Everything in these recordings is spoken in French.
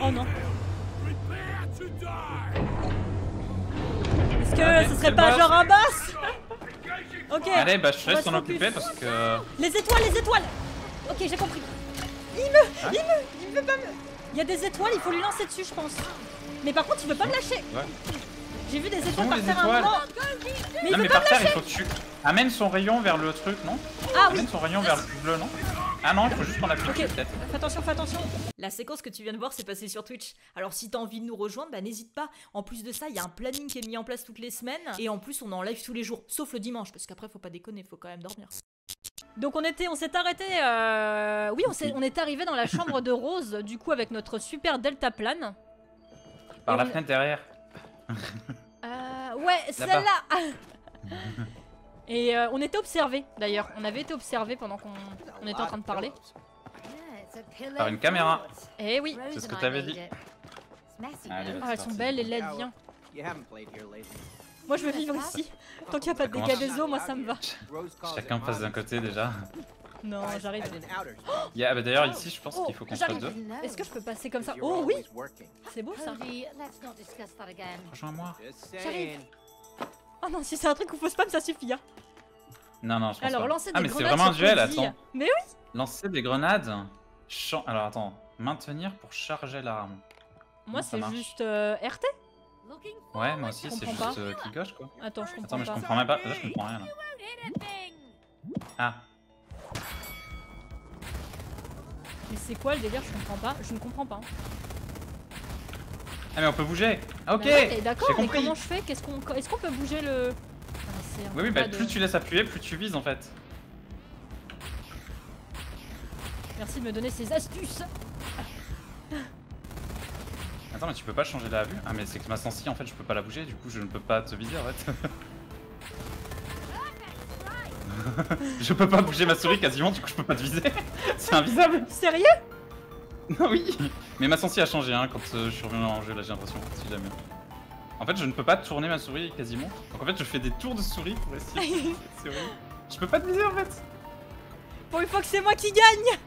Oh non. Est-ce que ce serait pas boss. genre un boss Ok. Allez, bah je te on va laisse se t'en focus. occuper parce que. Les étoiles, les étoiles Ok, j'ai compris. Il me, il me, il veut pas me... Il y a des étoiles, il faut lui lancer dessus, je pense. Mais par contre, il veut pas me lâcher. Ouais. J'ai vu des étoiles par terre à un moment. Mais il Non, veut mais pas par me terre, il lâcher. faut que tu. Amène son rayon vers le truc, non Ah oui. Amène son rayon vers le bleu, non Ah non, il faut juste qu'on appuie Ok, dessus, peut-être. fais attention, fais attention. La séquence que tu viens de voir s'est passée sur Twitch. Alors si t'as envie de nous rejoindre, bah n'hésite pas. En plus de ça, il y a un planning qui est mis en place toutes les semaines. Et en plus, on est en live tous les jours, sauf le dimanche, parce qu'après, faut pas déconner, faut quand même dormir. Donc on était, on s'est arrêté. euh, Oui, on, s'est- on est arrivé dans la chambre de Rose, du coup avec notre super delta plane. Par Et la on- fenêtre derrière. Euh, ouais, celle-là. Et euh, on était observés d'ailleurs. On avait été observés pendant qu'on on était en train de parler. Par une caméra. Eh oui. C'est ce que t'avais dit. Allez, Ah, elles sont belles les LED, viens. Moi je veux vivre ici. Tant qu'il n'y a pas de dégâts des eaux, moi ça me va. Chacun passe d'un côté déjà. Non, j'arrive. and in outer space, Il y a- ah bah D'ailleurs, ici, je pense Oh, qu'il faut qu'on soit j'arrive. deux. Est-ce que je peux passer comme ça Oh oui, c'est beau ça. Rejoins-moi. J'arrive. Oh non, si c'est un truc où faut spam, ça suffit. Hein. Non, non, je pense Alors pas. lancer des Ah, mais c'est vraiment un duel, attends. Mais oui. Lancer des grenades. Chan- Alors attends, maintenir pour charger l'arme. Moi c'est juste euh, RT. Ouais, moi aussi, c'est juste euh, clic gauche quoi. Attends, je comprends Attends, mais je comprends même pas. Là, je comprends rien là. Ah, Mais c'est quoi le délire? Je comprends pas. Je ne comprends pas. Ah mais on peut bouger. Ah, ok. Bah ouais, D'accord, mais compris. comment je fais Qu'est-ce qu'on Est-ce qu'on peut bouger le Ah, Oui, oui, bah de- plus tu laisses appuyer, plus tu vises en fait. Merci de me donner ces astuces. Attends, mais tu peux pas changer la vue Ah, mais c'est que ma sensi en fait, je peux pas la bouger, du coup, je ne peux pas te viser en fait. je peux pas bouger ma souris quasiment, du coup, je peux pas te viser. c'est invisable. Sérieux? oui. Mais ma sensi a changé hein, quand euh, je suis revenu en jeu là, j'ai l'impression, si jamais. En fait, je ne peux pas tourner ma souris quasiment. Donc en fait, je fais des tours de souris pour essayer. c'est horrible. Je peux pas te viser en fait. Pour une fois que c'est moi qui gagne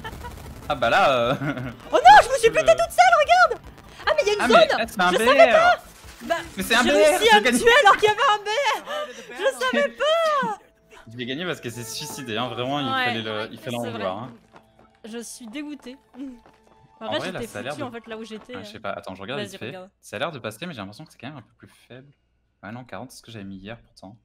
Ah bah là. euh, Oh non, je me suis le- pété toute seule, regarde Ah mais il y a une Ah, zone mais ah, c'est un Je BR. savais pas Bah, Mais c'est un j'ai BR, réussi à me tuer alors qu'il y avait un BR the Je savais pas Je l'ai gagné parce qu'elle s'est suicidée, hein. vraiment, il Ouais. fallait, le... il fallait en C'est vrai. vouloir. Hein. Je suis dégoûtée. En En vrai, vrai, là, j'étais foutue de- en fait là où j'étais. Ah, je sais pas, attends, je regarde vite fait. regarde. Ça a l'air de passer, mais j'ai l'impression que c'est quand même un peu plus faible. Ouais, non, 40, c'est ce que j'avais mis hier pourtant.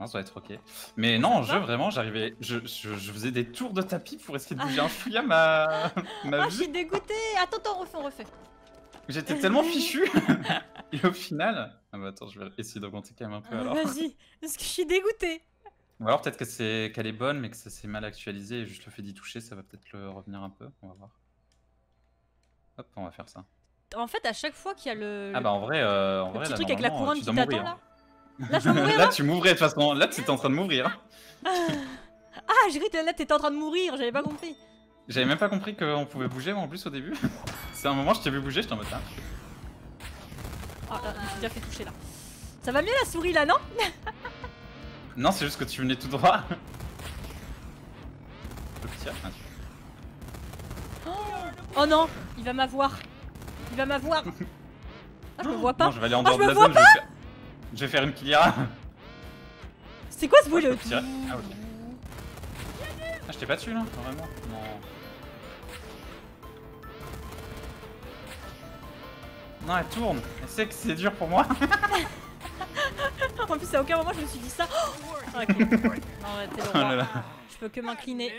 Non, ça doit être ok. Mais non, en jeu, vraiment, j'arrivais. Je, je, je faisais des tours de tapis pour essayer de bouger un chouïa ma, ma Ah, je suis dégoûtée Attends, attends, on refait, on refait. J'étais tellement fichu. Et au final. Ah bah attends, je vais essayer d'augmenter quand même un peu alors. Vas-y, parce que je suis dégoûtée. Ou alors peut-être que c'est qu'elle est bonne, mais que ça s'est mal actualisé et juste le fait d'y toucher, ça va peut-être le revenir un peu. On va voir. Hop, on va faire ça. En fait, à chaque fois qu'il y a le, Ah bah en vrai, euh, en le vrai petit là, truc avec la couronne qui t'attend mourir. là. Là, je mourir là, là tu mourrais de toute façon. Là, tu étais en train de mourir. Ah, j'ai cru que là t'étais en train de mourir, j'avais pas compris. J'avais même pas compris qu'on pouvait bouger, moi en plus au début. C'est un moment, je t'ai vu bouger, j'étais en mode ah. Ah, là, je me suis déjà fait toucher là. Ça va mieux la souris là, non? Non, c'est juste que tu venais tout droit. Oh non, il va m'avoir. Il va m'avoir. Ah, je me vois pas. Non, je vais aller en Ah, dehors je de la zone, je vais, faire... je vais faire une Kyliara. C'est quoi ce bruit le tirer. Ah, ok. Ah, je t'ai pas dessus là Vraiment Non. Non, elle tourne. Elle sait que c'est dur pour moi. En plus, à aucun moment je me suis dit ça. Oh, ok. Non, ouais, Oh là là. Je peux que m'incliner.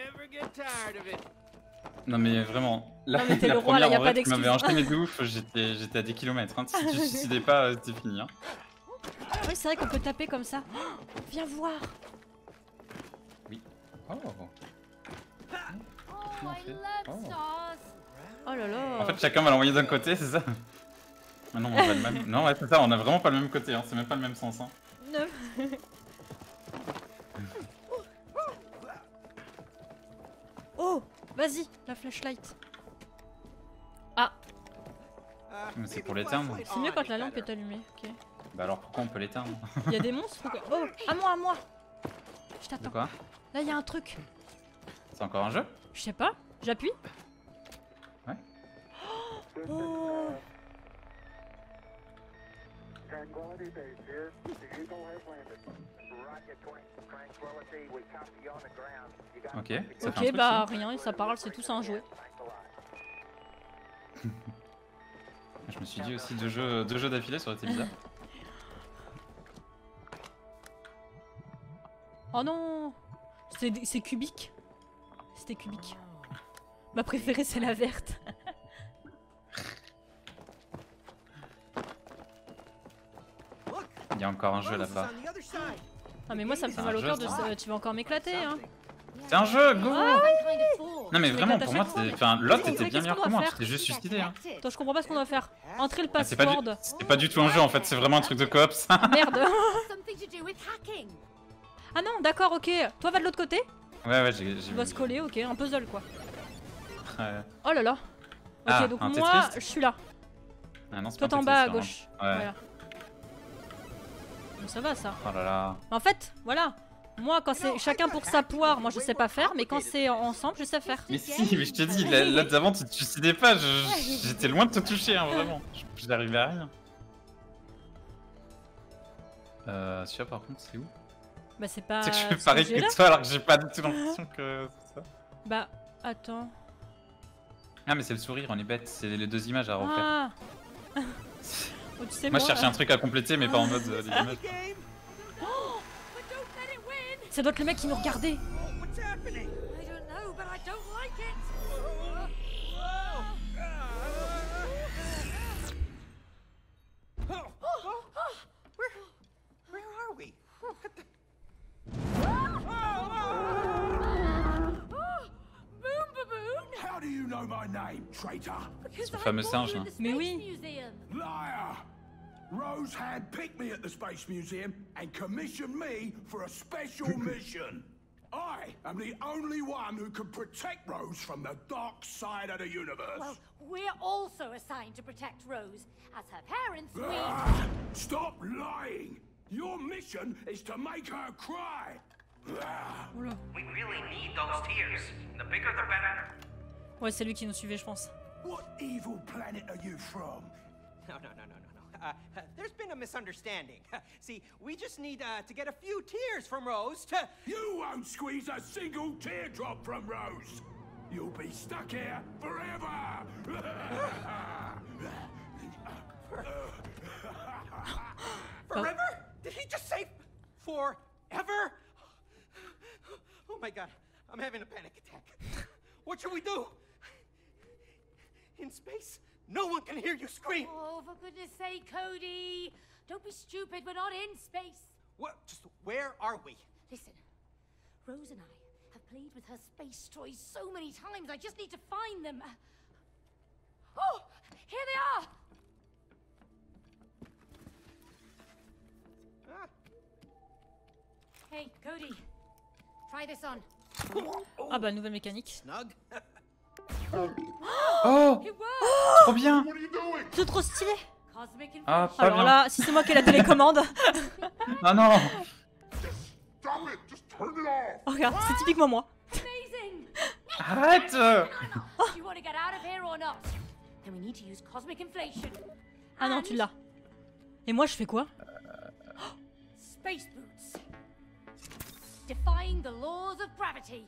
Non mais vraiment, la, Non, mais la le roi, là, première y a en vrai, tu m'avais enchaîné de ouf, j'étais j'étais à des kilomètres. Hein. Si tu te suicidais pas, euh, c'était fini. Hein. Oui, c'est vrai qu'on peut taper comme ça. Oh, viens voir. Oh. Oh, on I love Oh. stars. Oh là là. En fait, chacun va l'envoyer d'un côté, c'est ça? Ah non, on a le même. Non, ouais, c'est ça, on a vraiment pas le même côté, hein. c'est même pas le même sens. Hein. Neuf. Oh, vas-y, la flashlight. Uh, Mais c'est pour l'éteindre. flashlight C'est mieux quand la lampe est allumée. Ok. Bah alors pourquoi on peut l'éteindre Il y a des monstres ou quoi Oh, à moi, à moi. Je t'attends. quoi Là, il y a un truc. C'est encore un jeu Je sais pas. J'appuie Ouais. Oh. Ok, ça fait un Ok, truc, bah ça. rien, et ça parle, c'est tous un jouet. Je me suis dit aussi deux jeux, deux jeux d'affilée, ça aurait été bizarre. Oh non C'est c'est cubique. C'était cubique. Ma préférée, c'est la verte. Il y a encore un jeu là-bas. Ah, mais moi, ça me fait mal au cœur de ça. Tu vas encore m'éclater, hein. C'est un jeu, go Ah. Non mais Tu vraiment, pour moi, enfin, l'autre était bien meilleur que moi, faire t'es juste suicidé. Hein. Attends, je comprends pas ce qu'on doit faire. Entrer le Ah, c'est pas, password. du... c'est pas du tout un jeu en fait, c'est vraiment un truc de coop ça. Merde. Ah non, d'accord, ok. Toi, va de l'autre côté. Ouais, ouais, j'ai. Tu vas se coller, ok. Un puzzle, quoi. Ouais. Oh là là. Ok, Ah, donc moi, je suis là. Ah non, Toi, en bas à gauche. Ouais. Voilà. Ça va, ça. Oh là là. En fait, voilà. Moi, quand c'est chacun pour sa poire, moi je sais pas faire, mais quand c'est ensemble, je sais faire. Mais si, mais je te dis, la- l'autre d'avant, tu te suicidais pas, j'étais loin de te toucher, hein, vraiment. Je- J'arrivais à rien. Euh, celui-là par contre, c'est où? Bah, c'est pas. C'est que je fais pareil que toi alors que j'ai pas du tout l'impression que c'est ça. Bah, attends. Ah, mais c'est le sourire, on est bête, c'est les deux images à refaire. Ah Oh, tu sais, Moi, moi, je cherchais un truc à compléter, mais pas en mode euh, les images. Game? But don't let it win. ça doit être le mec qui nous regardait. Son fameux singe, Space Mais oui. Liar! Rose had picked me at the Space Museum and commissioned me for a special mission. I am the only one who can protect Rose from the dark side of the universe. Well, we're also assigned to protect Rose. As her parents, we. Ah, stop lying! Your mission is to make her cry. Ah, We really need those tears. The bigger the better. Ouais, c'est lui qui nous suivait, je pense. what evil planet are you from? No, no, no, no, no, no. Uh, there's been a misunderstanding. See, we just need uh, to get a few tears from Rose to. You won't squeeze a single teardrop from Rose. You'll be stuck here forever. Forever? Did he just say forever? Oh my god, I'm having a panic attack. What should we do? In space, no one can hear you scream. Oh, for goodness sake, Cody. Don't be stupid. We're not in space. What? Just where are we? Listen, Rose and I have played with her space toys so many times. I just need to find them. Oh, here they are. Ah, Hey, Cody. Try this on. Ah bah, nouvelle mécanique. snug. Oh. Trop bien C'est trop stylé. Ah, pas Alors bien. là, si c'est moi qui ai la télécommande. Ah non! Oh, regarde, c'est typiquement moi. Arrête inflation. Ah non, tu l'as. Et moi, je fais quoi? Space boots. Defying the laws of gravity.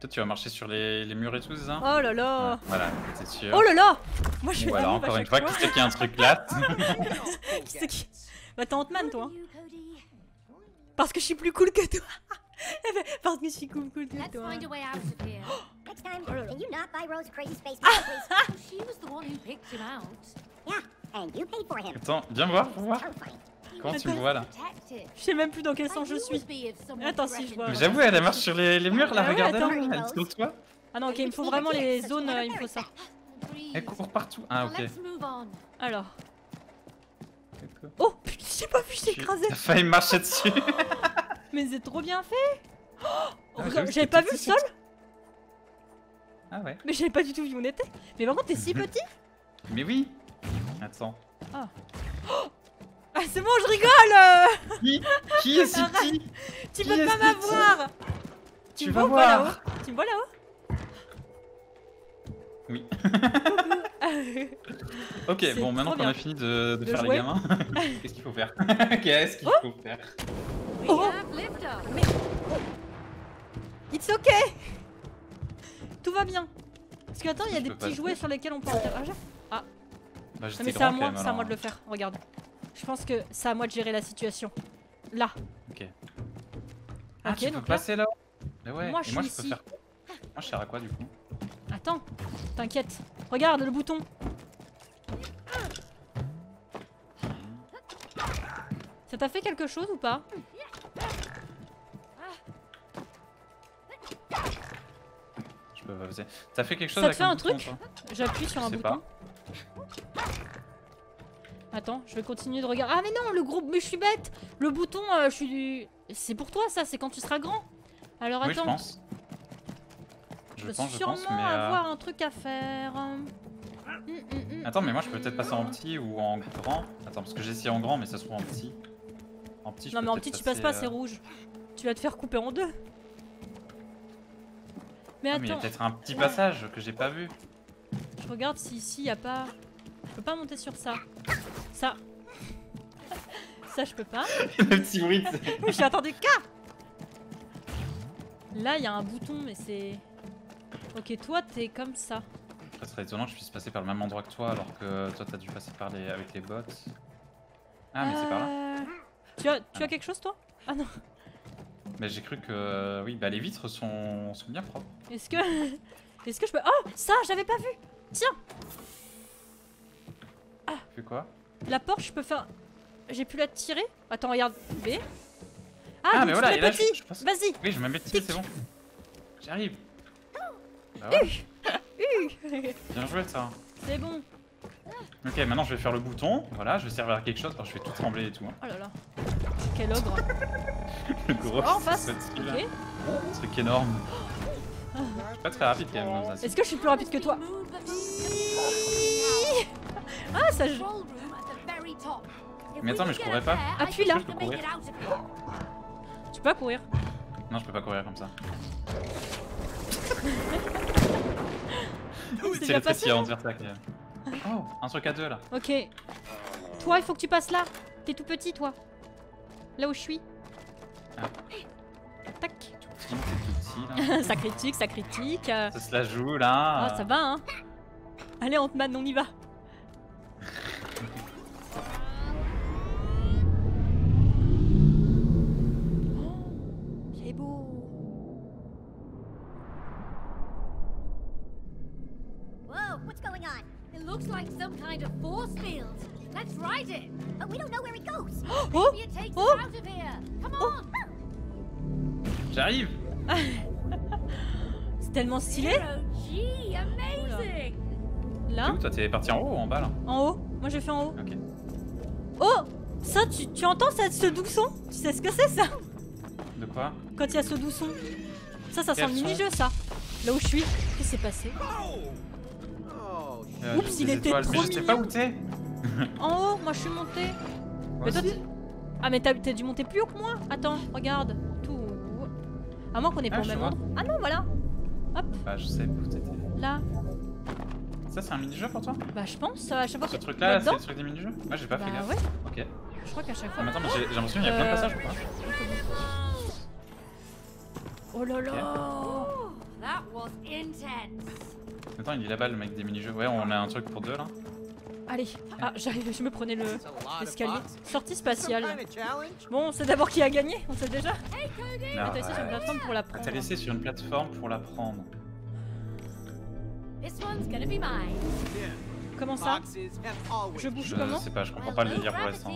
Toi, tu vas marcher sur les, les murs et tout, c'est ça Oh là là. Ouais, Voilà, c'est sûr. Oh là là Moi, je fais Voilà, encore une fois, qui c'est qui a un truc là Qui c'est qui Bah, t'es Ant-Man, toi. Parce que je suis plus cool que toi. Parce que je suis cool, cool que toi. find a way out of here. Next time, can you not buy Rose a crazy space bag, please? she was the one who picked him out. yeah, and you paid for him. Attends, viens voir, viens voir. Comment tu me vois là. Je sais même plus dans quel sens je suis. Attends, si je vois. Mais j'avoue, elle marche sur les, les murs là, Ah ouais, regarde attends. elle, est sur toi. Ah non, ok, il me faut vraiment les zones, euh, il me faut ça. Elle court partout. Ah ok. Alors. Oh putain, j'ai pas vu, j'ai écrasé. T'as failli marcher dessus. Mais c'est trop bien fait. Oh, Ah, regarde, j'avoue, j'avais pas vu le sol, Ah ouais. mais j'avais pas du tout vu où on était. Mais par contre, t'es si petit. Mais oui. Attends. Ah, c'est bon, je rigole. Qui Qui est Tu Qui peux pas m'avoir. Tu me vas vois ou pas voir. là-haut Tu me vois là-haut Oui. Ah, Ok, bon, maintenant qu'on a fini de, de De faire jouer. les gamins, qu'est-ce qu'il faut faire? Qu'est-ce qu'il faut faire? Oh. have liftoff. It's ok Tout va bien. Parce que attends, il y a des petits jouets sur lesquels on peut interagir. Bah, Non mais c'est à moi, c'est à moi de le faire. Regarde. Je pense que c'est à moi de gérer la situation. Là. Ok. Ah, Ok, tu peux donc là- passer là Mais ouais, Moi, et je moi suis je peux ici. faire quoi Moi je sers à quoi du coup Attends. T'inquiète. Regarde le bouton. Ça t'a fait quelque chose ou pas Je peux pas passer. T'as fait quelque chose Ça te avec fait un bouton, truc J'appuie sur Je un sais bouton. Attends, je vais continuer de regarder. Ah mais non, le gros... Mais je suis bête Le bouton, euh, je suis... C'est pour toi ça, c'est quand tu seras grand. Alors Oui, je attends. pense. Je pense, je sûrement pense, mais. euh, avoir un truc à faire. Hum, hum, hum, Attends, mais moi je peux peut-être passer en petit ou en grand. Attends, parce que j'ai essayé en grand, mais ça se trouve en petit. En petit, je Non mais en petit tu passes pas, c'est euh, rouge. Tu vas te faire couper en deux. Mais ah, mais il y a attends, peut-être un petit passage que j'ai pas vu. je regarde si ici y a pas... Je peux pas monter sur ça. Ça. ça je peux pas. le petit bruit, Oui, j'ai entendu K Là, il y a un bouton, mais c'est... Ok, toi, t'es comme ça. Ça serait étonnant que je puisse passer par le même endroit que toi, alors que toi t'as dû passer par les... avec les bots. Ah, mais c'est par là. Euh, Tu as, tu Ah non. as quelque chose, toi? Ah non. Mais j'ai cru que. Oui, bah les vitres sont, sont bien propres. Est-ce que... Est-ce que je peux... Oh Ça, j'avais pas vu Tiens Tu fais quoi? La porte, je peux faire... J'ai pu la tirer Attends, regarde. B. Ah, Ah, mais voilà, et là, petit je Vas-y Oui, je me mets petit, c'est bon. J'arrive. Bah ouais, bien joué ça. C'est bon. Ok, maintenant je vais faire le bouton. Voilà, je vais servir à quelque chose. Alors je vais tout trembler et tout. hein. Oh là là. Quel ogre. Le gros Oh, en face. Ok. Un truc énorme. Je suis pas très rapide quand même. Est-ce que je suis plus rapide que toi? Ah, ça... je- Mais attends, mais je up pas. Appuie là. Tu peux pas courir. Non, je peux pas courir comme ça. C'est le passé, de faire ça. Oh, un truc à deux là. Ok. Toi, il faut que tu passes là. T'es tout petit, toi. Là où je suis. Ah. Tac. Tout petit, t'es tout petit là. ça critique, ça critique. euh. Ça se la joue là. Ah, ça va, hein. Allez, Ant-Man, on y va. looks like some kind of force field. Let's ride it. But we don't know where it goes. Oh, Maybe it takes oh. us out of here. Come on. J'arrive. c'est tellement stylé. Amazing. Là, où toi? T'es parti en haut ou en bas là? En haut. Moi, j'ai fait en haut. Ok. Oh, ça, tu, tu entends ça, ce doux son Tu sais ce que c'est, ça? De quoi? Quand il y a ce doux son. Ça, ça sent le mini-jeu, ça. Là où je suis. Qu'est-ce qui s'est passé? Oh, Euh, Oups, il était trop Mais je sais pas où t'es. En haut, moi, je suis montée. Mais toi, tu- Ah, mais t'as dû monter plus haut que moi Attends, regarde. Tout. À moins qu'on ait Ah, pas au je même endroit. Ah non, voilà. Hop, Bah, je sais où t'étais. là. Ça, c'est un mini-jeu pour toi? Bah, je pense, à chaque fois Ce truc là, c'est le truc des mini-jeux? Moi, j'ai pas fait Bah gaffe. ouais, Ok. je crois qu'à chaque Ah, fois. mais attends, mais j'ai l'impression qu'il y a plein de Euh, passages ou pas Oh là là that was intense. Attends, il est là-bas le mec des mini-jeux. Ouais, on a un truc pour deux là. Allez, ah, j'arrive, je me prenais le l'escalier. Sortie spatiale. Bon, on sait d'abord qui a gagné, on sait déjà. Attends, ici sur une plateforme pour la Ah, prendre. T'as laissé sur une plateforme pour la prendre. This one's gonna be mine. Yeah. Comment ça Je bouge Je comment sais pas, je comprends pas le délire pour l'instant.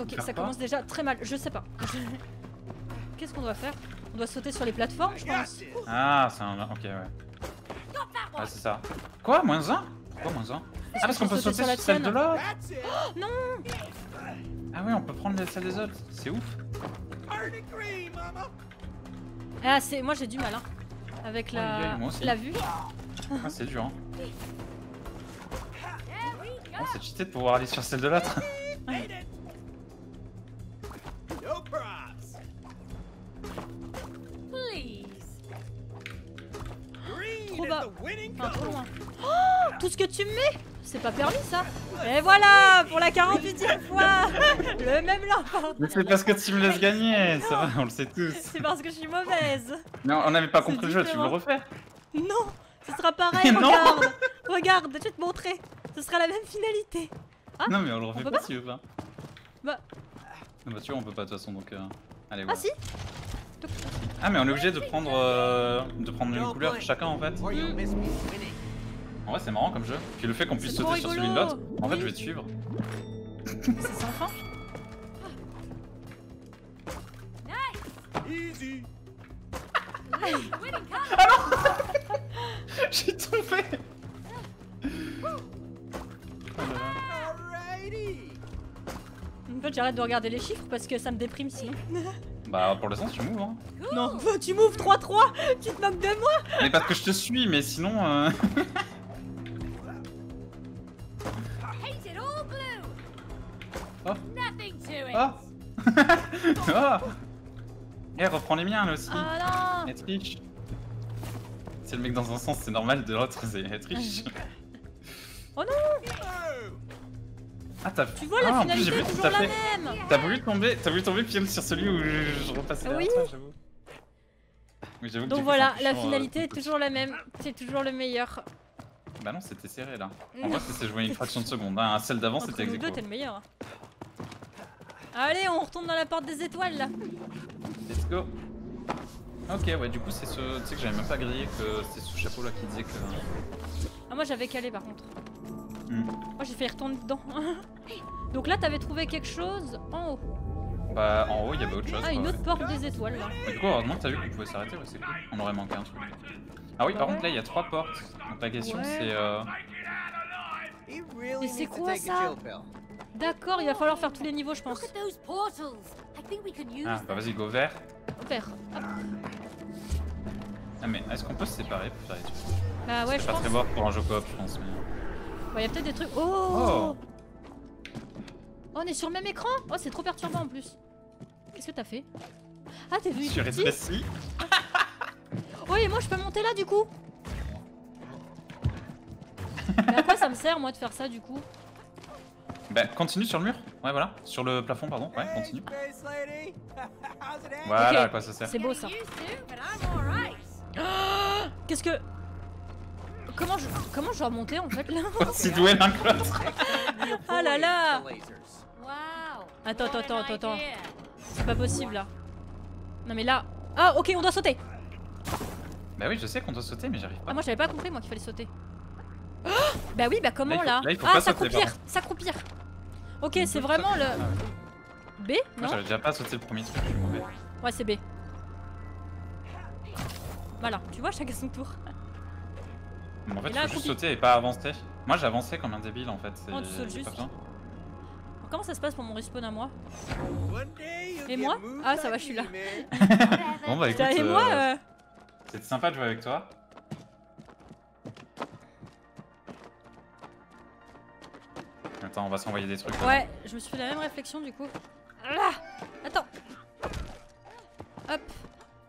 Ok, ça commence déjà très mal. Je sais pas. Qu'est-ce qu'on doit faire? On doit sauter sur les plateformes, je pense. Ah, c'est un. Ok, ouais. Ah, c'est ça. Quoi Moins un? Pourquoi moins un? Ah, parce qu'on peut sauter sur la celle de l'autre That's it. Ah, ouais, on peut prendre celle des autres. C'est ouf. Ah, c'est moi j'ai du mal hein. Avec la la vue. Ah, c'est dur, hein. Oh, c'est cheaté de pouvoir aller sur celle de l'autre. Enfin, trop color. loin. Oh, tout ce que tu me mets C'est pas permis ça Et voilà Pour la 48ème fois Le même là Mais c'est parce que tu me laisses gagner, ça va, on le sait tous. C'est parce que je suis mauvaise Non, on n'avait pas compris le jeu, tu veux le refaire Non Ce sera pareil, Non. regarde Regarde, je vais te montrer Ce sera la même finalité Ah, Non, mais on le refait pas pas si tu veux pas. Bah. Non, bah tu vois, on peut pas de toute façon donc. euh, Allez, Ah voilà. si Ah, mais on est obligé de prendre, euh, de prendre une couleur chacun en fait. En vrai, c'est marrant comme jeu. Puis le fait qu'on puisse sauter sur celui de l'autre, en fait, je vais te suivre. C'est sans fin Easy. J'ai tombé. En fait, j'arrête de regarder les chiffres parce que ça me déprime sinon. Bah, pour l'instant, tu moves, hein. Non, bah, tu m'ouvres 3-3 Tu te moques de moi Mais parce que je te suis, mais sinon. Euh... Oh. Nothing to it. Oh Oh Eh, reprends les miens là aussi Ah non Elle triche C'est le mec dans un sens, c'est normal, de l'autre, c'est elle triche. Oh non Ah, t'as Tu vois, la ah, finalité est toujours t'as la fait- même T'as voulu tomber, t'as voulu tomber pile sur celui où je, je repassais derrière Oui. toi, j'avoue. Oui, j'avoue Donc voilà, la euh, finalité est toujours la même. C'est toujours le meilleur. Bah non, c'était serré là. En vrai, ça s'est joué une fraction de seconde. Hein. Celle d'avant, c'était nous ex deux, t'es le meilleur. Allez, on retourne dans la porte des étoiles là. Let's go. Ok, ouais, du coup, c'est ce. Tu sais que j'avais même pas grillé que c'était ce chapeau là qui disait que. Ah, moi j'avais calé par contre. Hmm. Moi j'ai fait y retourner dedans. Donc là, t'avais trouvé quelque chose en haut. Bah, en haut, il y avait autre chose. Ah, une quoi, autre porte des étoiles là. ouais. Du coup, heureusement que t'as vu qu'on pouvait s'arrêter, ouais, c'est cool. On aurait manqué un truc. Ah oui, Bah par ouais. contre, là, il y a trois portes. Donc la question, Ouais. c'est. Euh... Mais c'est quoi ça. D'accord, il va falloir faire tous les niveaux, je pense. Look at those portals. I think we can use Ah, bah vas-y, go vert. Vert. Hop. Ah, mais est-ce qu'on peut se séparer pour faire les trucs? Bah ouais, C'est je pas pense. très mort pour un jeu coop, je pense. Mais... Bah, y a peut-être des trucs. Oh Oh. Oh, on est sur le même écran Oh, c'est trop perturbant en plus. Qu'est-ce que t'as fait Ah, t'es venu Je suis resté assis. Oh, et moi je peux monter là du coup Mais à quoi ça me sert moi de faire ça du coup Bah, continue sur le mur. Ouais, voilà. Sur le plafond, pardon. Ouais, continue. Voilà à quoi ça sert. C'est beau ça. Qu'est-ce que. Comment je, comment je dois monter en fait là Aussi doué l'un que l'autre. Ah là là. Attends, attends, attends, attends. C'est pas possible là. Non mais là. Ah ok, on doit sauter Bah oui, je sais qu'on doit sauter, mais j'arrive Ah pas. moi j'avais pas compris moi qu'il fallait sauter. Oh bah oui, bah comment Là, il faut- là, là, il faut Ah s'accroupir, s'accroupir. Ok, c'est vraiment le Ah. B Moi, Non j'avais déjà pas sauté le premier truc, je suis mauvais. Ouais, c'est B. Voilà, tu vois, chacun son tour. Mais en fait, Et il là, faut juste sauter et pas avancer. Moi, j'ai avancé comme un débile en fait. c'est- Oh, tu sautes juste. Comment ça se passe pour mon respawn à moi Et moi Ah, ça va, je suis là. Bon, bah écoute, Et moi, euh, euh, c'était sympa de jouer avec toi. Attends, on va s'envoyer des trucs. là. Ouais, je me suis fait la même réflexion du coup. Là Attends Hop,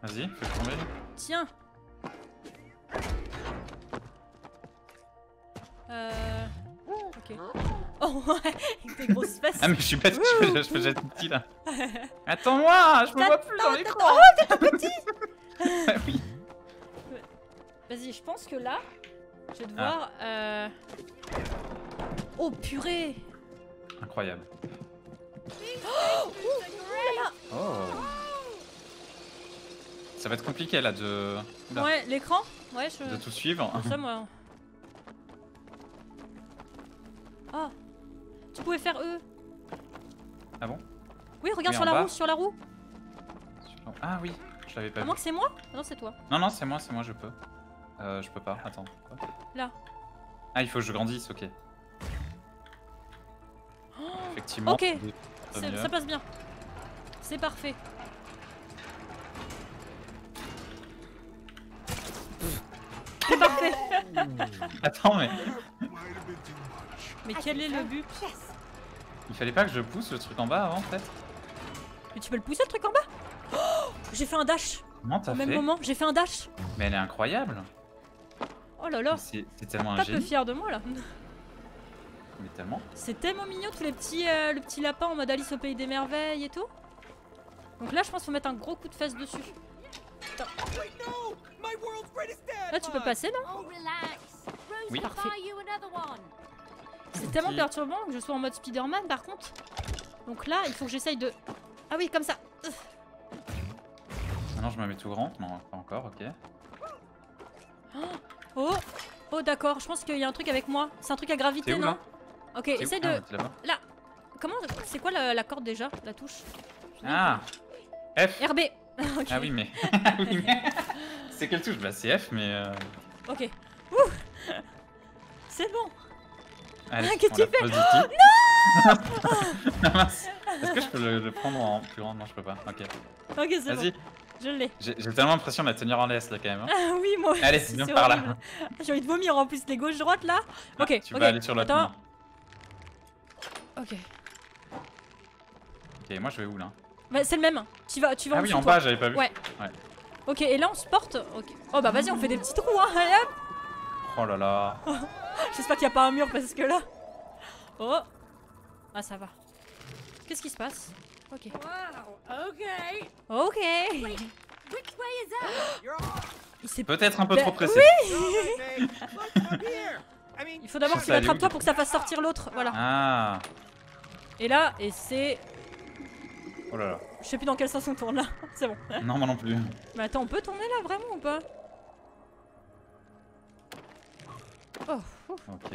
Vas-y, fais tomber. tiens Euh... Ok. Oh ouais, avec tes grosses fesses. Ah, mais je suis bête, je fais, je fais déjà tout petit là. Attends-moi, je me vois plus dans l'écran. oh, t'es tout petit Ah oui. Vas-y, je pense que là, je vais Ah. devoir... Euh... Oh purée Incroyable. Oh Oh. Ça va être compliqué là de, Ouais, l'écran Ouais, je... de tout suivre. Comme ça, moi... Ah Tu pouvais faire E Ah bon? Oui, regarde Oui, sur la bas. roue, sur la roue Ah oui, je l'avais pas À vu. moins que c'est moi? Non, c'est toi. Non, non, c'est moi, c'est moi, je peux. Euh, je peux pas, attends. Là. Ah, il faut que je grandisse, ok. Effectivement. Ok. Ça passe bien. C'est parfait. C'est parfait. Attends, mais Mais quel est le but il fallait pas que je pousse le truc en bas avant, peut-être Mais tu peux le pousser le truc en bas? Oh J'ai fait un dash Comment t'as au même fait? moment. J'ai fait un dash. Mais elle est incroyable Oh là là. C'est tellement un Pas peu génie. fier de moi là. Mais tellement. C'est tellement mignon tous les petits, euh, le petit lapin en mode Alice au pays des merveilles et tout. Donc là, je pense qu'il faut mettre un gros coup de fesse dessus. Là, tu peux passer, non? Oh, Oui. Parfait. C'est tellement perturbant que je sois en mode Spider-Man par contre. Donc là, il faut que j'essaye de. Ah oui, comme ça. Maintenant, je me mets tout grand. Non, pas encore, ok. Oh Oh, d'accord, je pense qu'il y a un truc avec moi. C'est un truc à gravité, où non là Ok, essaye Ah, de. Là Comment. C'est quoi la, la corde déjà La touche Ah F RB Ok. Ah oui, mais. Ah oui, mais- c'est quelle touche? Bah, c'est F, mais. euh, Ok. Ouh C'est bon Allez, Ah, qu'est-ce que tu fais. Non. Est-ce que je peux le, le prendre en plus grand Non, je peux pas. Ok. Ok, c'est bon. Vas-y. Je l'ai. J'ai tellement l'impression de la tenir en laisse là quand même. hein. Ah oui, moi Allez, c'est viens par là. horrible. J'ai envie de vomir en plus, les gauche-droite là. Ah, Ok, Tu ok. vas aller sur l'autre Attends. main. Ok. Ok, moi je vais où là? Bah, c'est le même. Tu vas, tu vas Ah en oui, en bas, j'avais pas vu. Ouais. Ok, et là on se porte. Oh bah vas-y, on fait des petits trous, hein. Allez hop. Oh là là. J'espère qu'il n'y a pas un mur parce que là. Oh. Ah, ça va. Qu'est-ce qui se passe? Ok. Ok. Which way is up? You're off! Il s'est. Peut-être un peu Bah, trop pressé. All right, mate. Look, I'm here! I mean, Il faut d'abord est attrape où, toi pour que ça fasse sortir l'autre. Voilà. Ah. Et là, et c'est. Oh là là. Je sais plus dans quel sens on tourne là. C'est bon. Non, moi non plus. Mais attends, on peut tourner là vraiment ou pas? Oh. Ok.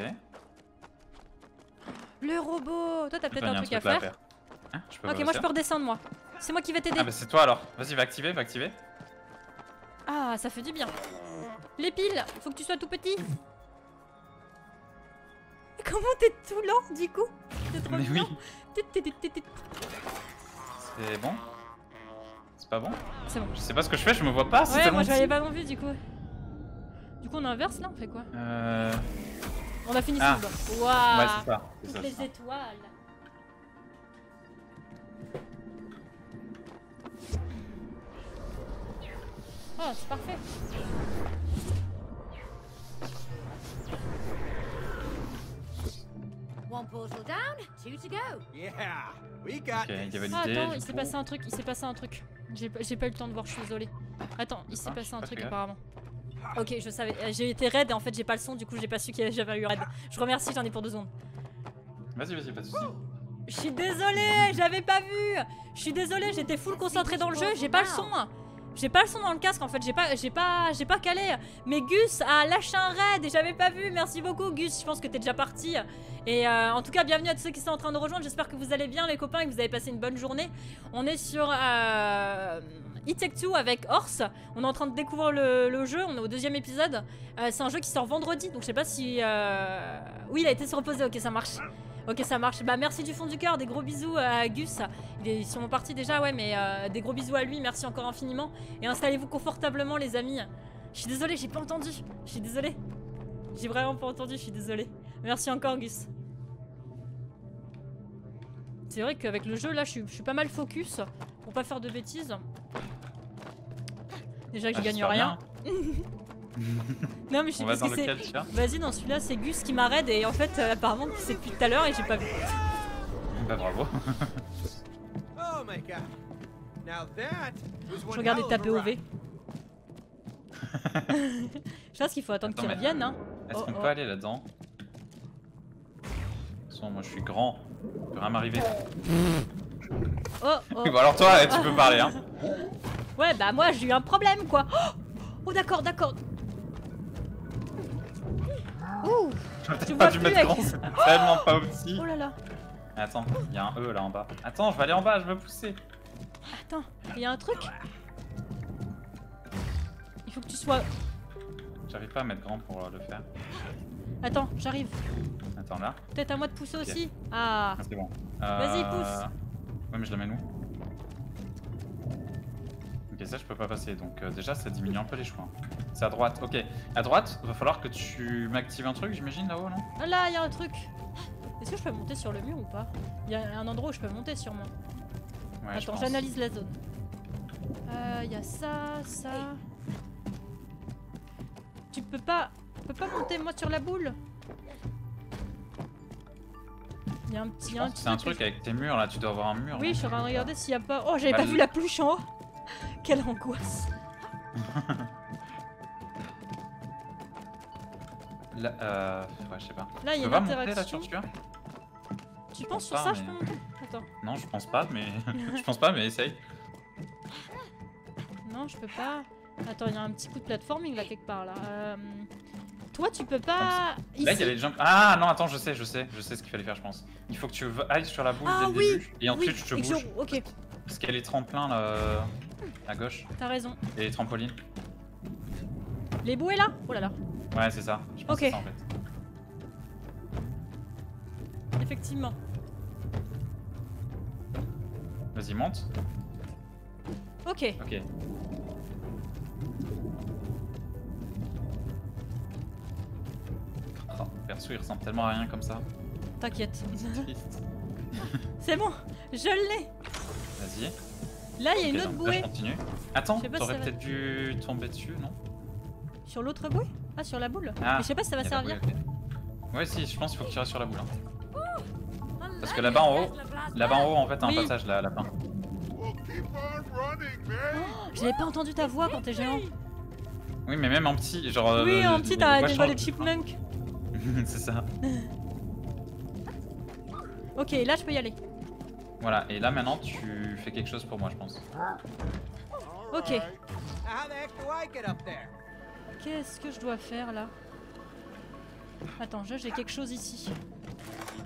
Le robot Toi, t'as peut-être un truc à faire. Hein, je peux Ok, moi je peux redescendre moi. C'est moi qui vais t'aider. Ah bah c'est toi alors. Vas-y, va activer, va activer. Ah, ça fait du bien. Les piles, faut que tu sois tout petit. Comment t'es tout lent du coup? T'es trop Mais oui. lent. C'est bon? C'est pas bon? C'est bon. Je sais pas ce que je fais, je me vois pas. c'est Ouais, moi petit. pas non vu du coup. Du coup on inverse là, on fait quoi Euh... On a fini Ah. Ouais, Waouh c'est ça. c'est ça, Toutes les ça. étoiles. Oh, c'est parfait. One portal down, two to go. yeah, we got Ok, il y this. avait Ah, attends, il s'est passé un truc, il s'est passé un truc. J'ai pas j'ai pas eu le temps de voir, je suis désolée. Attends, il s'est Ah, passé un pas truc apparemment. Ok, je savais. euh, J'ai été raide et en fait j'ai pas le son, du coup j'ai pas su que j'avais eu raide. Je remercie, j'en ai pour deux secondes. Vas-y, vas-y, pas de soucis. Je suis désolée, j'avais pas vu. Je suis désolée, j'étais full concentrée dans le jeu, j'ai pas le son. J'ai pas le son dans le casque en fait, j'ai pas pas pas calé. Mais Gus a lâché un raid et j'avais pas vu. Merci beaucoup Gus, je pense que t'es déjà parti. Et euh, en tout cas, bienvenue à tous ceux qui sont en train de rejoindre. J'espère que vous allez bien les copains et que vous avez passé une bonne journée. On est sur euh, It Take avec Horse. On est en train de découvrir le, le jeu, on est au deuxième épisode. Euh, c'est un jeu qui sort vendredi, donc je sais pas si euh, oui, il a été se reposer. OK, ça marche. Ok, ça marche. Bah, merci du fond du cœur. Des gros bisous à Gus. Il est sur mon parti déjà, ouais, mais euh, des gros bisous à lui. Merci encore infiniment. Et installez-vous confortablement, les amis. Je suis désolée, j'ai pas entendu. Je suis désolée. J'ai vraiment pas entendu, je suis désolée. Merci encore, Gus. C'est vrai qu'avec le jeu, là, je suis, je suis pas mal focus pour pas faire de bêtises. Déjà que Ah, je gagne j'espère rien. Non, mais je sais pas ce que c'est. Vas-y, dans celui-là, c'est Gus qui m'arrête et en fait, euh, apparemment, c'est depuis tout à l'heure et j'ai pas vu. Bah bravo. Oh my god. Now that was Je hell of taper au. V. je pense qu'il faut attendre Attends, qu'il mais- revienne. Hein. Est-ce Oh, qu'on oh. peut aller là-dedans? De toute façon, moi je suis grand. Il peut rien m'arriver. Oh, oh. Bon alors toi, tu peux parler hein. Ouais, bah moi j'ai eu un problème quoi. Oh, Oh, d'accord, d'accord. Ouh, Tu vois pas dû plus grand, c'est tellement pas petit. oh là là. Attends, il y a un E là en bas. Attends, je vais aller en bas, je veux pousser. Attends, il y a un truc. Il faut que tu sois. J'arrive pas à mettre grand pour euh, le faire. Attends, j'arrive. Attends là. Peut-être à moi de pousser aussi. Ah, Ah, c'est bon. Vas-y, Euh, pousse. Ouais, mais je la mets où? Ok, ça je peux pas passer. Donc euh, déjà, ça diminue un peu les choix. C'est à droite. Ok, à droite, va falloir que tu m'actives un truc, j'imagine là-haut, non? Ah là, il y a un truc. Est-ce que je peux monter sur le mur ou pas? Il y a un endroit où je peux monter sûrement. Ouais, Attends, j'analyse la zone. Euh, Il y a ça, ça. Tu peux pas. peux pas monter moi sur la boule? Il y a un petit. Je un petit c'est un truc avec tes murs là, tu dois avoir un mur. Oui, je suis en train de regarder s'il y a pas. Oh, j'avais Bah, pas vu la pluche en haut. Quelle angoisse. Là, euh. Ouais, je sais pas. Là, il y a une monter là Tu penses sur pas, ça, je peux monter Attends. Non, je pense pas, mais. je pense pas, mais essaye. Non, je peux pas. Attends, il y a un petit coup de plateforming là quelque part là. Euh, Toi, tu peux pas. Là, il y a les jump. Ah non, attends, je sais, je sais, je sais ce qu'il fallait faire, je pense. Il faut que tu ailles sur la boule Ah dès le oui, début et ensuite oui, je te bouge. je- Ok, Parce qu'il y a les tremplins là euh, à gauche t'as raison. et les trampolines. Les bouées là? Oh là là. Ouais, c'est ça. Je pense Ok. que c'est ça en fait. Effectivement. Vas-y, monte. Ok. Ok. Oh, perso, il ressemble tellement à rien comme ça. T'inquiète. C'est bon, je l'ai. Vas-y. Là, il y a une autre donc là, je bouée. continue. Attends, si t'aurais va- peut-être dû tomber dessus, non? Sur l'autre bouée Ah, sur la boule. Ah, Mais je sais pas si ça va servir. Ouais, si, je pense qu'il faut que tu restes sur la boule. hein. Parce que là-bas en haut, là-bas en haut, en fait, t'as Oui. un passage là, lapin. Je n'avais pas entendu ta voix quand t'es géant. Oui, mais même en petit, genre. euh, oui, en les- petit, t'as des voix de chipmunk. c'est ça. Ok, là, je peux y aller. Voilà, et là maintenant, tu fais quelque chose pour moi, je pense. Ok. Qu'est-ce que je dois faire là? Attends, j'ai quelque chose ici.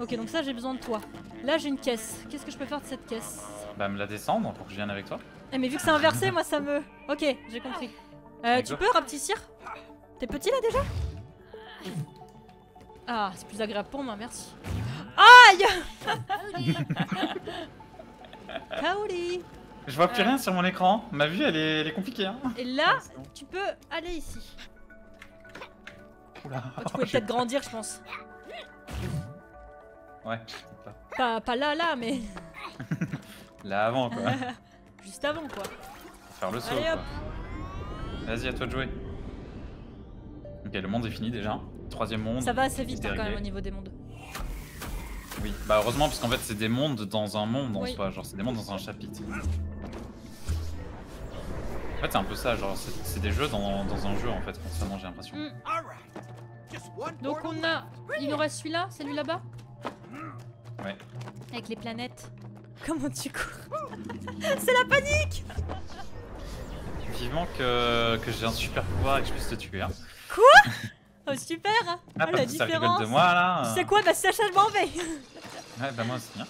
Ok, donc ça, j'ai besoin de toi. Là, j'ai une caisse. Qu'est-ce que je peux faire de cette caisse? Bah, me la descendre pour que je vienne avec toi. Eh, mais vu que c'est inversé, moi, ça me. Ok, j'ai compris. Euh, tu peux rapetissir T'es petit là déjà? Ah, c'est plus agréable pour moi, merci. Aïe Kaoli Je vois plus Euh. rien sur mon écran. Ma vue, elle est, elle est compliquée. Hein. Et là, tu peux aller ici. Oula. Oh, tu pouvais peut-être grandir, je pense. Ouais, pas. Pas, pas là, là, mais Là avant, quoi. juste avant, quoi. Faire le saut. Allez, quoi. hop. Vas-y, à toi de jouer. Ok, le monde est fini déjà. Troisième monde. Ça va assez vite hein, quand même au niveau des mondes. Oui, bah heureusement, parce qu'en fait, c'est des mondes dans un monde en Oui. soi. Genre, c'est des mondes dans un chapitre. En fait, c'est un peu ça. Genre, c'est des jeux dans, dans un jeu en fait, constamment, j'ai l'impression. Mm. Donc on a... Il nous reste celui-là, celui là-bas Ouais. Avec les planètes. Comment tu cours C'est la panique Vivement que, que j'ai un super pouvoir et que je puisse te tuer. Hein. Oh super Ah, Oh, la différence de moi là. Tu sais quoi? Bah Sacha, je m'en vais Ouais, bah moi aussi. Hein.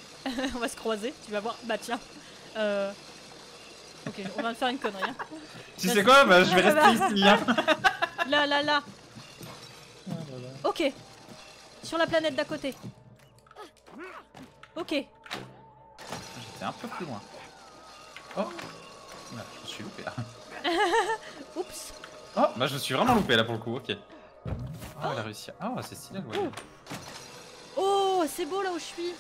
On va se croiser, tu vas voir. Bah tiens. Euh... Ok, on va faire une connerie. hein. Tu sais quoi? Bah je vais rester ici. Hein. Là, là, là. Ok. Sur la planète d'à côté. Ok. J'étais un peu plus loin. Oh Là, je me suis loupé là. Oups. Oh Bah je me suis vraiment loupé là pour le coup, ok. Oh, elle a réussi. à- Oh, c'est stylé, ouais. Oh, c'est beau là où je suis.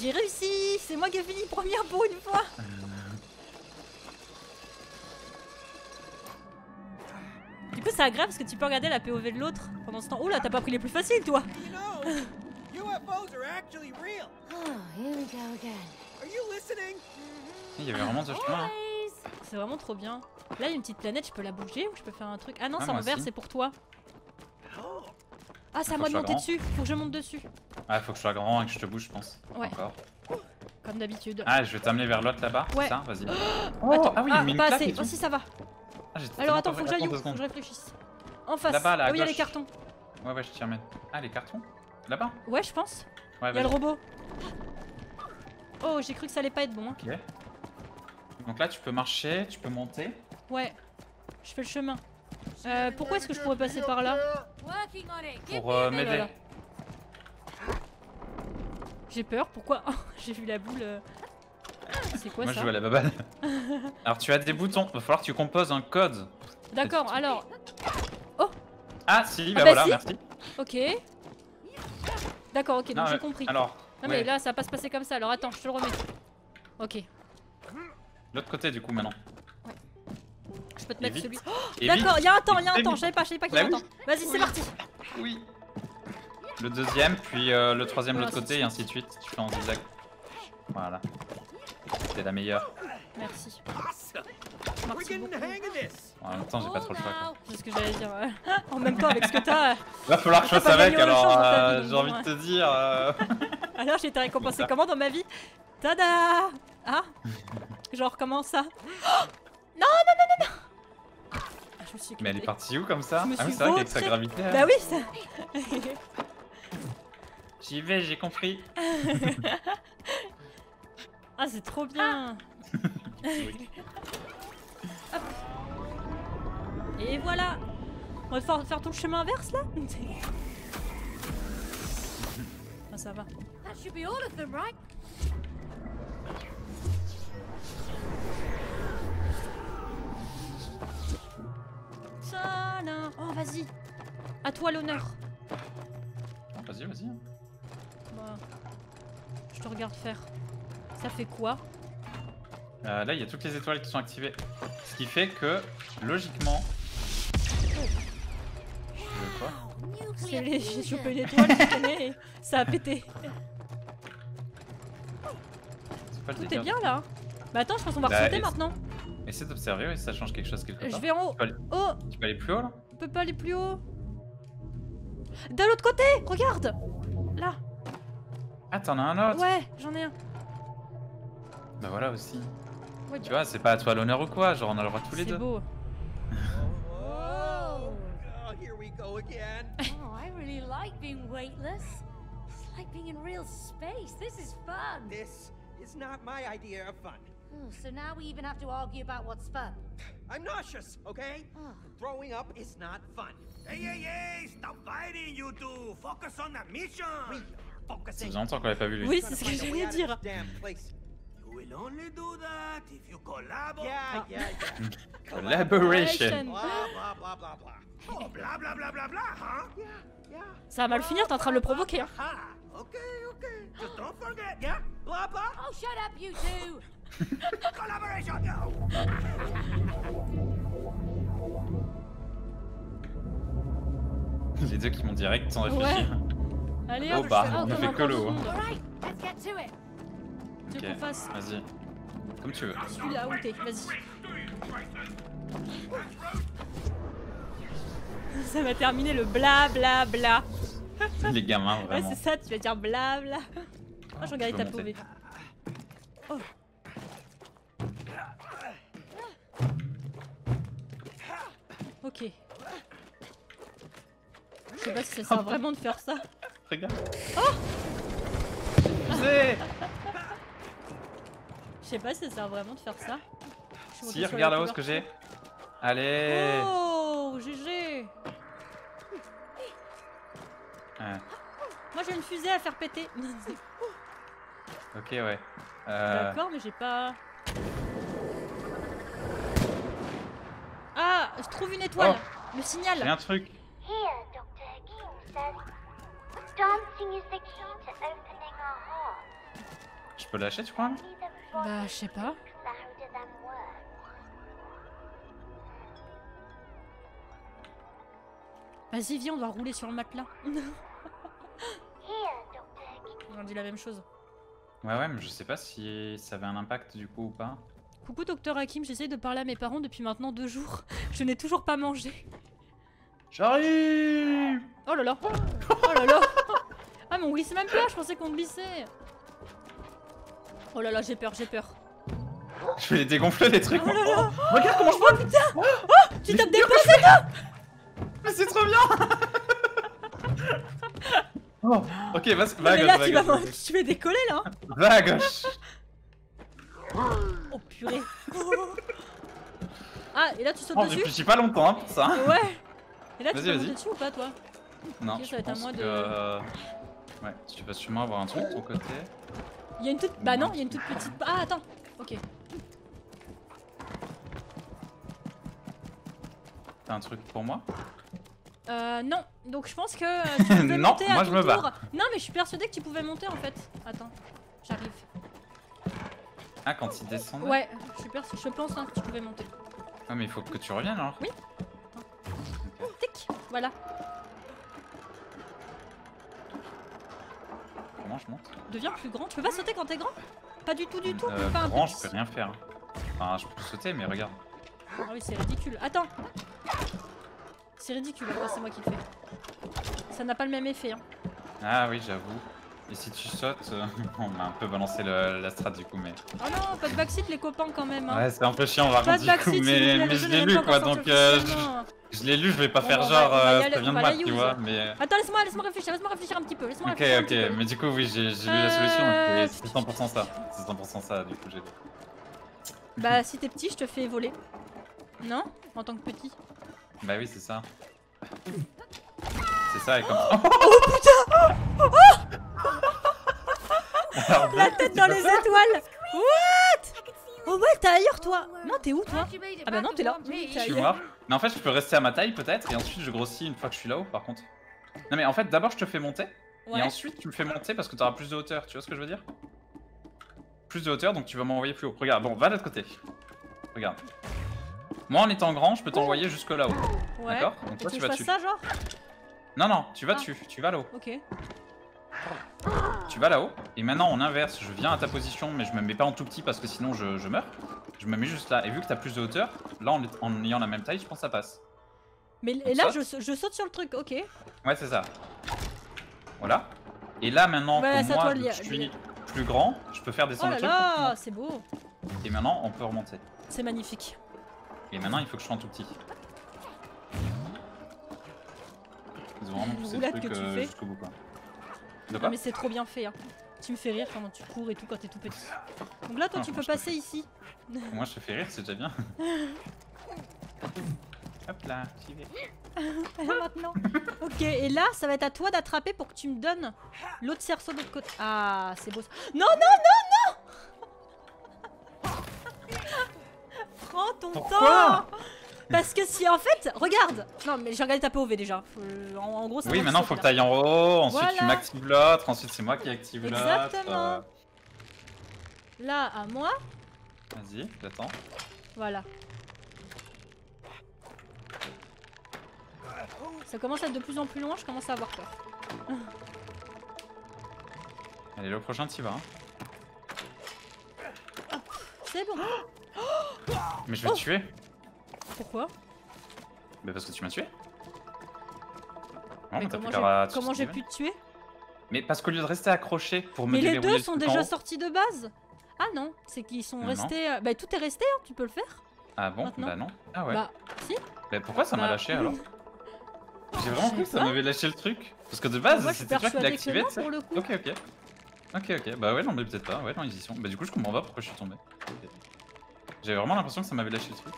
J'ai réussi C'est moi qui ai fini première pour une fois Du coup, c'est agréable parce que tu peux regarder la POV de l'autre pendant ce temps. Oula, t'as pas pris les plus faciles, toi. Oh? Il y avait vraiment chemins. hein. C'est vraiment trop bien. Là, il y a une petite planète, je peux la bouger ou je peux faire un truc? Ah non, Ah, c'est en vert, c'est pour toi. Ah, c'est à moi de monter grand. dessus. Faut que je monte dessus. Ah, faut que je sois grand et que je te bouge, je pense. Ouais. Encore. Comme d'habitude. Ah, je vais t'amener vers l'autre là-bas. Ouais. Ça, vas-y. Attends, ah oui, ah, il pas assez. Oh, si, ça va. Ah, Alors attends, faut que j'aille où? Faut que je réfléchisse. En face. Là-bas, là, où il y a les cartons. Ouais, ouais, je t'y remets. Ah, les cartons? Là-bas? Ouais, je pense. Ouais, Il y a le robot. Oh, j'ai cru que ça allait pas être bon. hein. Ok. Donc là, tu peux marcher, tu peux monter. Ouais. Je fais le chemin. Euh, pourquoi est-ce que je pourrais passer par là Pour euh, m'aider. J'ai peur. Pourquoi Oh, J'ai vu la boule. euh. C'est quoi Moi, je ça joue à la baballe. Alors, tu as des boutons. Va falloir que tu composes un code. D'accord, alors. Ah, si, bah, bah voilà, si. merci. Ok. D'accord, ok, donc j'ai compris. Alors, non, ouais, mais là, ça va pas se passer comme ça. Alors attends, je te le remets. Ok. l'autre côté, du coup, maintenant. Je peux te Et mettre celui. Oh, D'accord, vite. il y a un temps, il y a un temps. Je savais pas, je savais pas qu'il y Bah avait un temps. Vas-y, c'est parti. Oui. Le deuxième, puis euh, le troisième de l'autre côté, et ainsi de suite. Tu fais en zigzag. Voilà. T'es la meilleure. Merci. En même temps, j'ai pas trop le choix. C'est ce que j'allais dire. ouais. en même temps, avec ce que t'as. euh, Va falloir que je fasse avec, alors euh, j'ai envie de te dire. euh, Alors, j'ai été récompensée ça. comment dans ma vie? Tada Ah? Genre, comment ça? Oh Non, non, non, non, non Ah, Je me suis Mais elle est partie où comme ça Ah oui, c'est vrai qu'avec sa gravité. Bah oui, ça. J'y vais, j'ai compris. Ah, c'est trop bien. Hop. Et voilà. On va faire, faire tout le chemin inverse là Ah, ça va. That should be all of them, right? Oh, vas-y. À toi l'honneur. Vas-y, vas-y. Bah, je te regarde faire. Ça fait quoi? Euh, là, il y a toutes les étoiles qui sont activées. Ce qui fait que, logiquement. Les- J'ai chopé une étoile, et ça a pété. Pas Tout est bien là. Bah attends, je pense qu'on va Bah, ressortir et- maintenant. Essaie d'observer si ça change quelque chose quelque Je part. vais en haut. Tu peux, aller... Oh, tu peux aller plus haut là on peut pas aller plus haut. De l'autre côté, regarde. Là. Ah, t'en as un autre Ouais, j'en ai un. Bah voilà aussi. Ouais, Tu vois, c'est pas à toi l'honneur ou quoi, genre on a le droit tous les C'est deux. beau. Oh, oh, here we go again. Oh, I really like being weightless. It's like being in real space. This is fun. This is not my idea of fun. Oh, so now we even have to argue about what's fun. I'm nauseous, okay? Oh. Throwing up is not fun. Hey, hey, hey! Stop fighting, you two! Focus on the mission! We are Ça focusing. faisait longtemps qu'on l'avait pas vu lui. Oui, c'est to ce que j'allais dire. this Damn place. You will only do that if you collaborate. Yeah, yeah, yeah. Collaboration. Blah, blah, blah, blah, blah. Oh, blah, blah, blah, blah, blah, huh? Yeah, yeah. Ça va mal finir, t'es en train de le provoquer. Hein. Ah, okay, okay. Just don't forget, yeah? Blah, blah. Oh, shut up, you two! Collaboration! No. Les deux qui m'ont direct sans réfléchir. Allez Oh bah, ah, on on fait que l'eau, hein. secondes. Alright, let's get to it. Tu veux Ok, vas-y. Comme tu veux. celui-là où t'es, vas-y. Ça va terminer le bla bla bla. Les gamins, Ouais, vraiment. c'est ça, tu vas dire bla bla. Ah, je regardais Je ta pauvre. Oh. Je sais pas si ça sert vraiment de faire ça. Regarde. Oh Fusée Je sais pas si ça sert vraiment de faire ça. Si, regarde là-haut ce que j'ai. Allez Oh, GG Ouais. Moi j'ai une fusée à faire péter. Ok, ouais. Euh, D'accord, mais j'ai pas. Ah, je trouve une étoile. Le J'ai signal. un truc. Here, Dr. Hakim says, dancing is the key to opening our hearts. Je peux lâcher, tu crois? Bah, je sais pas. Vas-y, viens, on doit rouler sur le matelas. On dit la même chose. Ouais, ouais, mais je sais pas si ça avait un impact du coup ou pas. Coucou docteur Hakim, j'essaye de parler à mes parents depuis maintenant deux jours. Je n'ai toujours pas mangé. J'arrive Oh là là. Oh là là. Ah mais on glissait même pas, je pensais qu'on glissait. Oh là là, j'ai peur, j'ai peur. Je vais les dégonfler les trucs. Oh là là. Regarde comment je vois. Putain Oh Tu tapes des pas Mais c'est trop bien. Oh, ok, va, va à Mais gauche, là, va à tu vas, tu vas décoller là hein. Va à gauche Oh. Purée Ah, et là tu sautes On dessus réfléchit pas longtemps hein, pour ça. Ouais Et là tu peux monter dessus ou pas toi? Non, Ok, ça je va être à pense moi de- que... Ouais, tu chez moi avoir un truc de ton côté. Il y a une toute... Bah non, il y a une toute petite... Ah attends Ok. T'as un truc pour moi? Euh, non. Donc je pense que euh, tu pouvais Non, monter à moi, ton je me bats. Non mais je suis persuadée que tu pouvais monter en fait. Attends, j'arrive. Ah, quand il descend Ouais, je suis je pense hein, que tu pouvais monter. Ah, mais il faut que tu reviennes alors. Oui. Voilà. Comment je monte Deviens plus grand. Tu peux pas sauter quand t'es grand? Pas du tout, du tout. euh, pas un Grand, petit- je peux rien faire. Enfin, je peux sauter, mais regarde. Ah oui, c'est ridicule. Attends. C'est ridicule, c'est moi qui le fais. Ça n'a pas le même effet. Hein. Ah oui, j'avoue. Et si tu sautes, euh, on m'a un peu balancé le- la strat du coup, mais. Oh non, pas de backseat les copains quand même. Hein. Ouais, c'est un peu chiant par contre du coup, mais, mais je l'ai lu quoi, donc euh. Je, l'ai lu, je vais pas faire genre euh, préviens on de tu vois, mais. Attends, laisse-moi laisse réfléchir, laisse-moi réfléchir un petit peu. Laisse-moi Ok, réfléchir ok, peu. mais du coup, oui, j'ai lu la solution, Euh, et c'est 100% ça. C'est 100% ça, du coup, j'ai lu. Bah, si t'es petit, je te fais voler. Non? En tant que petit. Bah oui, c'est ça. C'est ça, et comme. Oh Alors, La tête dans les étoiles What? Oh ouais, t'es ailleurs toi Non, t'es où toi? Ah bah non, in t'es là. Je suis ailleurs. mort. Mais en fait, je peux rester à ma taille peut-être, et ensuite je grossis une fois que je suis là-haut, par contre. Non, mais en fait, d'abord je te fais monter, et ensuite tu me fais monter parce que t'auras plus de hauteur, tu vois ce que je veux dire? Plus de hauteur, donc tu vas m'envoyer plus haut. Regarde, bon, va de l'autre côté. Regarde. Moi, en étant grand, je peux t'envoyer jusque là-haut. Ouais. D'accord? Donc toi, tu vas dessus. ça genre? Non, non, tu vas Ah. dessus, tu vas là-haut. Ok. Tu vas là-haut, et maintenant on inverse, je viens à ta position, mais je me mets pas en tout petit parce que sinon je, je meurs. Je me mets juste là, et vu que t'as plus de hauteur, là en, ayant la même taille, je pense que ça passe. Mais et là, je, je saute sur le truc, ok. Ouais, c'est ça. Voilà. Et là, maintenant moi, je suis plus grand, je peux faire Oh descendre là le truc. là, c'est beau. Et maintenant, on peut remonter. C'est magnifique. Et maintenant, il faut que je sois en tout petit. Ils ont vraiment poussé le truc euh, jusqu'au bout, quoi. Non quoi mais c'est trop bien fait. Hein. Tu me fais rire quand tu cours et tout quand t'es tout petit. Donc là, toi, Ah, tu peux passer ici. Moi, je te fais rire, c'est déjà bien. Hop là, j'y vais. Maintenant. ok, et là, ça va être à toi d'attraper pour que tu me donnes l'autre cerceau de l'autre côté. Ah, c'est beau. ça. Non, non, non, non Prends ton Pourquoi? temps Parce que si en fait, regarde Non, mais j'ai regardé ta POV déjà. Faut- En, en gros, ça Oui, maintenant, faut que là. t'ailles en haut, ensuite tu Voilà. m'actives l'autre, ensuite c'est moi qui active l'autre. Exactement. euh, Là, à moi, Vas-y, j'attends. voilà. Ça commence à être de plus en plus loin, je commence à avoir peur. Allez, le prochain, t'y vas. hein. C'est bon. Mais je vais Oh. te tuer. Pourquoi? Bah, parce que tu m'as tué. Non, Mais mais t'as comment j'ai- pu te tuer? Mais parce qu'au lieu de rester accroché pour me Mais les deux sont déjà sortis de base Ah non, c'est qu'ils sont Non, restés... euh, Bah tout est resté, hein, tu peux le faire Ah bon? Maintenant. Bah non. Ah ouais. Bah si Bah, pourquoi ça m'a Bah, lâché alors? J'ai vraiment cru que ça m'avait lâché le truc. Parce que de base, c'était toi qui l'activais, tu sais. Ok, ok. Ok, ok. Bah ouais, non, mais peut-être pas. Ouais, non, ils y sont. Bah du coup, je comprends pas pourquoi je suis tombé. J'avais vraiment l'impression que ça m'avait lâché le truc.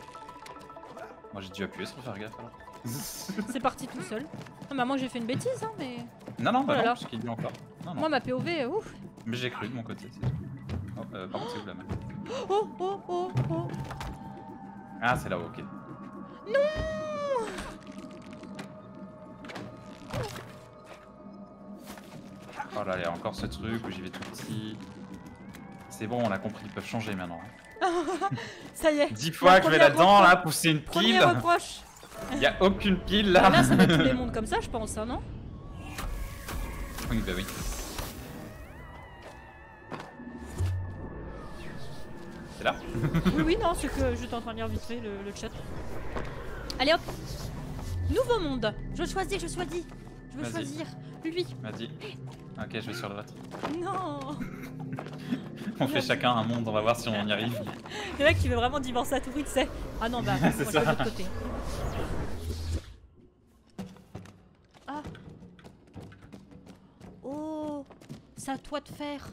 Moi, j'ai dû appuyer sans faire gaffe alors. C'est parti tout seul. Ah bah moi j'ai fait une bêtise, hein, mais... non, non, bah Oh là non, parce qu'il dit encore. Non, non. Moi ma POV, euh, ouf Mais j'ai cru de mon côté, c'est. Oh, euh, par contre, c'est où la main Oh oh oh oh Ah, c'est là-haut, ok. Oh là, il y a encore ce truc où j'y vais tout petit. C'est bon, on a compris, ils peuvent changer maintenant. hein. Ça y est Dix fois que je vais là-dedans, là, pousser une Premier pile. reproche Il y a aucune pile là. Là ça met tous les mondes comme ça je pense, hein, non? Oui, bah oui. C'est là Oui oui non, c'est que j'étais en train de lire vite fait le, le chat. Allez hop Nouveau monde Je choisis, je choisis Je veux choisir lui Vas-y. Ok, je vais sur l'autre. Non On fait chacun un monde, on va voir si on y arrive. Le mec qui veut vraiment divorcer à tout prix, tu sais. Ah non, bah, C'est vais de ça. l'autre côté. Ah Oh C'est à toi de faire.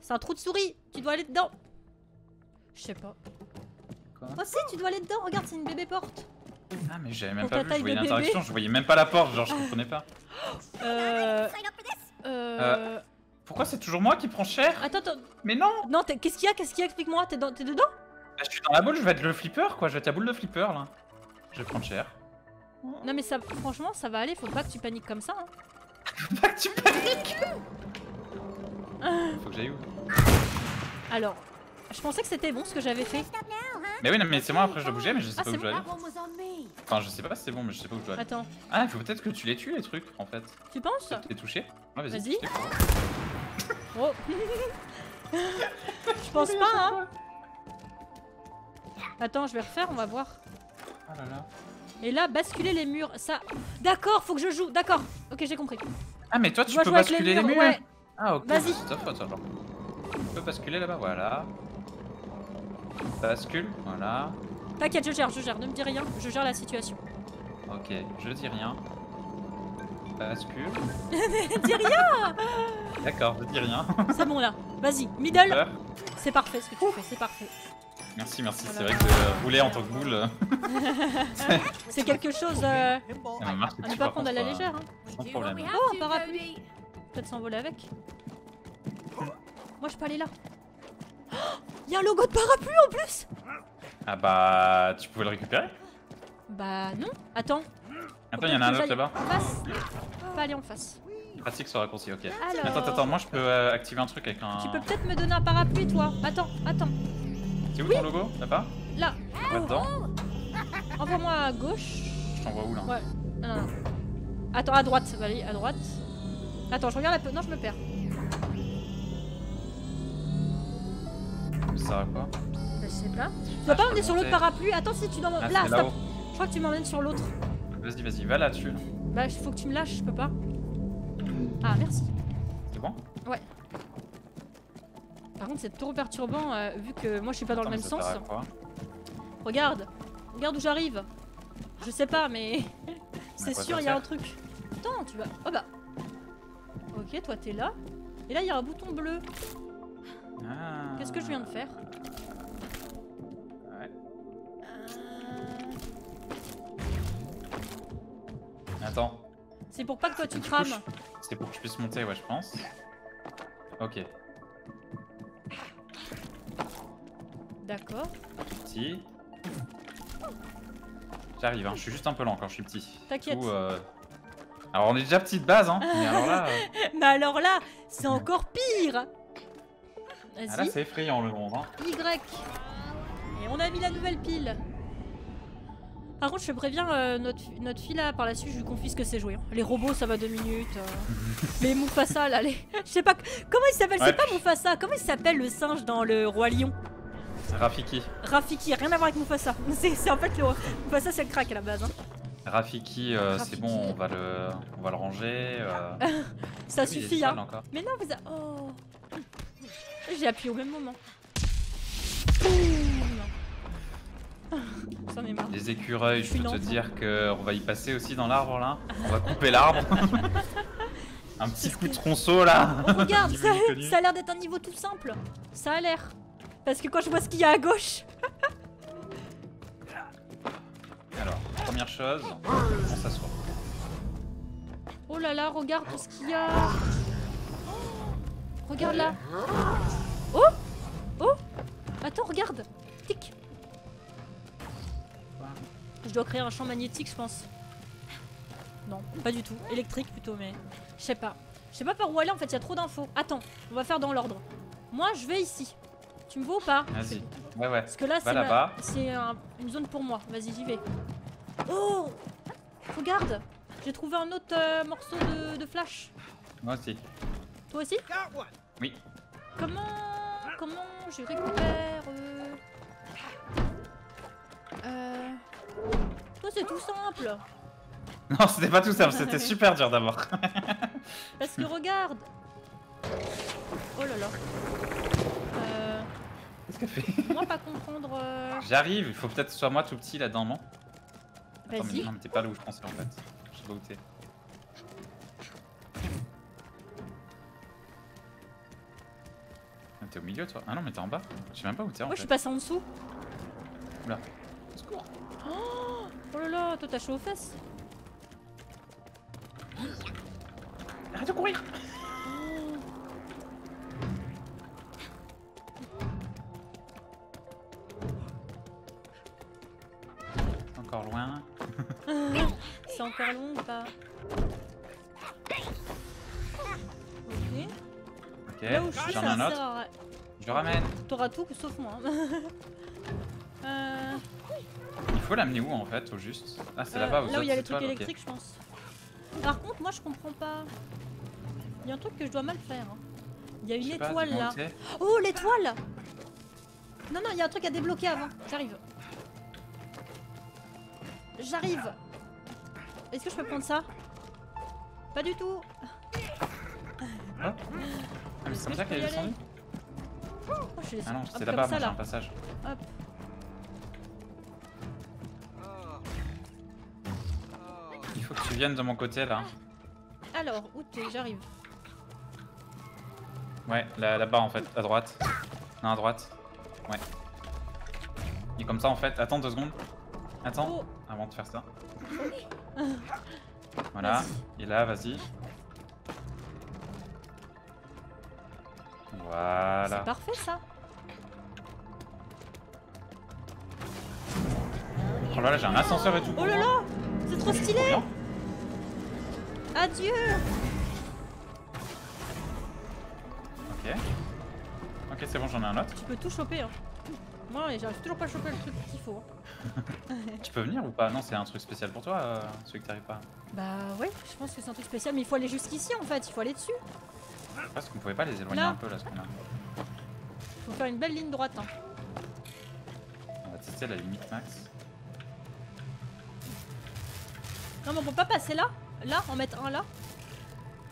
C'est un trou de souris Tu dois aller dedans Je sais pas. Quoi Oh si, tu dois aller dedans Regarde, c'est une bébé porte Ah, mais j'avais même Pour pas vu, je voyais de l'interaction, je voyais même pas la porte, genre je comprenais pas. Euh... Euh... Pourquoi c'est toujours moi qui prends cher? Attends, attends. Mais non Non, t'es- qu'est-ce qu'il y a? Qu'est-ce qu'il y a? Explique-moi, t'es dans- t'es dedans? Bah, Je suis dans la boule, je vais être le flipper quoi, je vais être la boule de flipper là. Je vais prendre cher. Non mais ça, franchement, ça va aller, faut pas que tu paniques comme ça. hein. Pas que tu paniques Faut que j'aille où? Alors, je pensais que c'était bon ce que j'avais fait. Mais oui, non, mais c'est moi après je dois bouger, mais je sais Ah, pas où je dois aller. Enfin, je sais pas si c'est bon, mais je sais pas où je dois aller. Attends, Ah, il faut peut-être que tu les tues les trucs en fait. tu penses? Ouais, vas-y. Vas-y. Oh Je pense pas, hein Attends, je vais refaire, on va voir. Là là. Et là, basculer les murs, ça... D'accord, faut que je joue, d'accord. Ok, j'ai compris. Ah, mais toi tu Moi, peux les basculer les murs, ouais. Ah, ok. Vas-y. Tu peux basculer là-bas, voilà. Bascule, voilà. T'inquiète, je gère, je gère, ne me dis rien, je gère la situation. Ok, je dis rien. Bascule. dis rien D'accord, je dis rien. C'est bon là, vas-y, middle, c'est parfait ce que tu fais, c'est parfait. Merci, merci. C'est vrai que euh, rouler en tant que boule, euh, C'est quelque chose euh, ça me marche à ne dessus, pas prendre à la contre, euh, légère. Hein. Sans problème. Oh, to, parapluie. Peut-être s'envoler avec. Moi je peux aller là. Il y a un logo de parapluie en plus Ah bah, tu pouvais le récupérer? Bah non, attends. Attends, il y en a un autre là-bas. Pas aller en face. Pratique ce raccourci, ok. Alors. Attends, attends, moi je peux euh, activer un truc avec un. Tu peux peut-être me donner un parapluie toi. Attends, attends. C'est où ton logo? Là-bas? Là, Là-dedans? Envoie-moi à gauche. Je t'envoie où là? Ouais. Non, non, non. Attends, à droite. Va aller à droite. Attends, je regarde un peu. Non, je me perds. Ça sert à quoi? Bah, je sais pas. Tu Ah, vas je pas m'emmener sur l'autre parapluie Attends, si tu m'emmènes. Ah, là, stop. Je crois que tu m'emmènes sur l'autre. Vas-y, vas-y, va là-dessus. là. Bah, il faut que tu me lâches, je peux pas. Ah, merci. C'est bon? Par contre, c'est trop perturbant euh, vu que moi je suis pas dans le même sens. Regarde, regarde où j'arrive. Je sais pas, mais c'est sûr, il y a un truc. Attends, tu vas. Oh bah. Ok, toi t'es là. Et là, il y a un bouton bleu. Ah. Qu'est-ce que je viens de faire? Attends, C'est pour pas que toi tu crames. c'est pour que je puisse monter, ouais, je pense. Ok, D'accord. si. J'arrive, hein. je suis juste un peu lent quand je suis petit. T'inquiète. Euh, Alors on est déjà petite base, hein. Mais alors là, euh, Mais alors là, c'est encore pire ah, là c'est effrayant le monde. Hein. Y. Et on a mis la nouvelle pile. Par contre, je préviens, euh, notre, notre fille là, par la suite, je lui confisque ses jouets. hein. Les robots, ça va deux minutes. euh. Les Mufasa, là, les... je sais pas. Comment il s'appelle Ouais, C'est pas Mufasa. Comment il s'appelle le singe dans le Roi Lion? Rafiki. Rafiki, rien à voir avec Mufasa. C'est c'est en fait le. Mufasa, c'est le crack à la base. hein. Rafiki, euh, Rafiki. c'est bon, on va le, on va le ranger. euh. Ça Oui, il est suffit, sale hein. encore. Mais non, vous a... Oh J'ai appuyé au même moment. Boum Marre. Les écureuils, Je peux te enfant. dire que on va y passer aussi dans l'arbre là. On va couper l'arbre. un petit coup de tronçon là. Oh, regarde, ça, a l'air d'être un niveau tout simple. Ça a l'air. Parce que quand je vois ce qu'il y a à gauche. Alors, première chose, on s'assoit. Oh là là, regarde tout ce qu'il y a. Regarde là. Oh Oh Attends, regarde. Tic. Je dois créer un champ magnétique, je pense. Non, pas du tout. Électrique plutôt, mais je sais pas. Je sais pas par où aller en fait, il y a trop d'infos. Attends, on va faire dans l'ordre. Moi, je vais ici. Tu me vois ou pas? Vas-y. Ouais, ouais. Parce que là, c'est ma- là-bas. c'est un- une zone pour moi. Vas-y, j'y vais. Oh Regarde J'ai trouvé un autre euh, morceau de, de flash. Moi aussi. Toi aussi? Oui. Comment Comment je récupère euh... euh... Toi, c'est tout simple. Non, c'était pas tout simple, c'était super dur d'abord. Parce que regarde Oh là là. Euh... Qu'est-ce qu'elle fait? Moi, pas comprendre... euh, J'arrive, il faut peut-être que ce soit moi tout petit là-dedans, non Vas-y. non, mais t'es pas là où je pensais en fait. Je sais pas où t'es. Ah, T'es au milieu toi Ah non, mais t'es en bas. Je sais même pas où t'es en Moi, je suis fait. passé en dessous. Oula. Oh là là, toi, t'as chaud aux fesses Arrête de courir Encore loin. C'est encore long ou pas Ok. Ok, Là où je suis, j'en ai un autre. Je le ramène. T'auras tout sauf moi. hein. euh... faut l'amener où en fait, au juste? Ah, c'est Euh, là-bas, Là où il y a les trucs électriques, je pense. Par contre, moi je comprends pas. Il y a un truc que je dois mal faire. hein. Il y a une pas, étoile là. Oh, l'étoile Non, non, il y a un truc à débloquer avant. J'arrive. J'arrive. Est-ce que je peux prendre ça? Pas du tout. Ah, mais c'est comme ça qu'elle est descendue? Oh, je l'ai- Ah non, c'est là-bas, là. un passage. Hop. Il viennes de mon côté là. Alors, où t'es? J'arrive. Ouais, là- là-bas en fait, à droite. Non, à droite. Ouais. Et comme ça en fait, attends deux secondes. Attends, Oh. avant de faire ça. Voilà, et là, vas-y. Voilà. C'est parfait ça. Oh là là, j'ai un ascenseur et tout. Oh là là C'est trop stylé. Adieu Ok. Ok, c'est bon, j'en ai un autre. Tu peux tout choper. Hein. Moi, j'arrive toujours pas à choper le truc qu'il faut. hein. Tu peux venir ou pas? Non, c'est un truc spécial pour toi, euh, celui que t'arrives pas. Bah ouais, je pense que c'est un truc spécial, mais il faut aller jusqu'ici en fait, il faut aller dessus. Parce qu'on pouvait pas les éloigner Là. un peu là, ce qu'on a. Faut faire une belle ligne droite. Hein. On va tester la limite max. Non mais on peut pas passer là Là, en mettre un là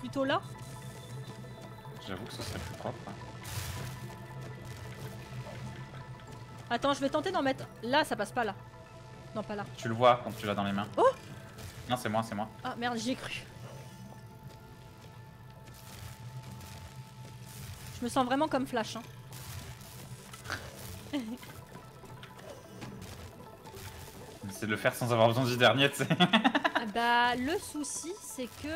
Plutôt là J'avoue que ce serait plus propre. Attends, je vais tenter d'en mettre là, ça passe pas là. Non, pas là. Tu le vois quand tu l'as dans les mains. Oh Non, c'est moi, c'est moi. Ah merde, j'y ai cru. Je me sens vraiment comme Flash. Hein. C'est de le faire sans avoir besoin du dernier, tu sais. Ah bah, le souci, c'est que.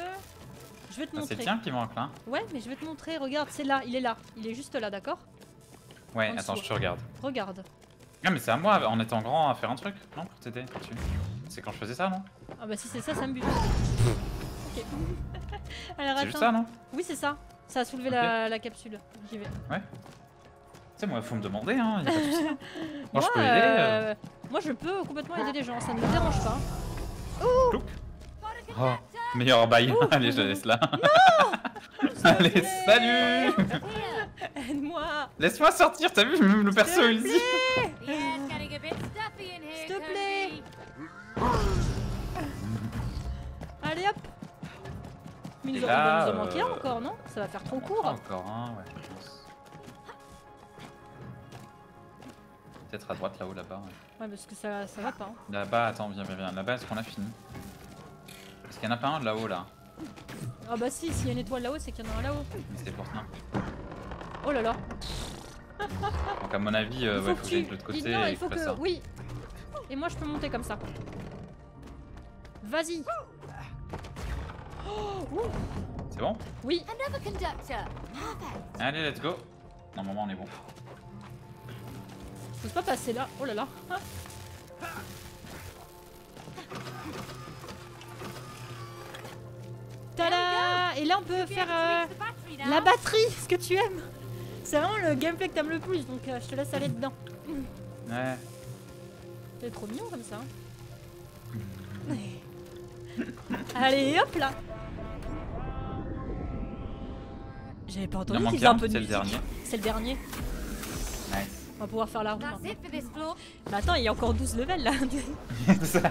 Je vais te Ah, c'est montrer. le tien qui manque là Ouais, mais je vais te montrer. Regarde, c'est là, il est là. Il est juste là, d'accord? Ouais, En attends, dessous. je te regarde. Regarde. Ah, mais c'est à moi, en étant grand, à faire un truc, non Pour t'aider là-dessus. C'est quand je faisais ça, non? Ah bah, si c'est ça, ça me bute. ok. Alors C'est juste ça, non? Oui, c'est ça. Ça a soulevé la, la capsule. J'y vais. Tu sais, moi, faut me demander, hein. y a pas de. Moi, moi, je peux aider. euh. euh, moi, je peux complètement aider les gens. Ça ne me dérange pas. Plouc. Oh, meilleur bail. Allez, je la laisse là. Allez, salut Aide-moi Laisse-moi sortir, t'as vu, même le perso, il dit. S'il te plaît. Allez hop Mais nous, en manquer euh, encore, non? Ça va faire trop court. Encore un, ouais, je pense. Peut-être à droite, là-haut, là-bas. ouais. Ouais, parce que ça, ça va pas. hein. Là-bas, attends, viens, viens, viens. Là-bas, est-ce qu'on a fini? Parce qu'il y en a pas un là-haut, là. Ah bah si, s'il y a une étoile là-haut, c'est qu'il y en a un là-haut. Mais C'était pour ça. Oh là là. Donc, à mon avis, euh, il ouais, faut faut que que j'aille tu... de l'autre côté il... Non, et il faut que ça. Oui. Et moi, je peux monter comme ça. Vas-y. Oh. C'est bon? Oui. Another conductor. Perfect. Allez, let's go. Normalement, on est bon. Je peux pas passer là. Oh là là. Tada Et là, on peut faire euh, la batterie, ce que tu aimes. C'est vraiment le gameplay que t'aimes le plus, donc euh, je te laisse aller dedans. Ouais. C'est trop mignon comme ça. Allez, hop là J'avais pas entendu faisaient un peu de c'est le musique. dernier. C'est le dernier. On va pouvoir faire la floor. Mais attends, il y a encore 12 levels là. C'est ça.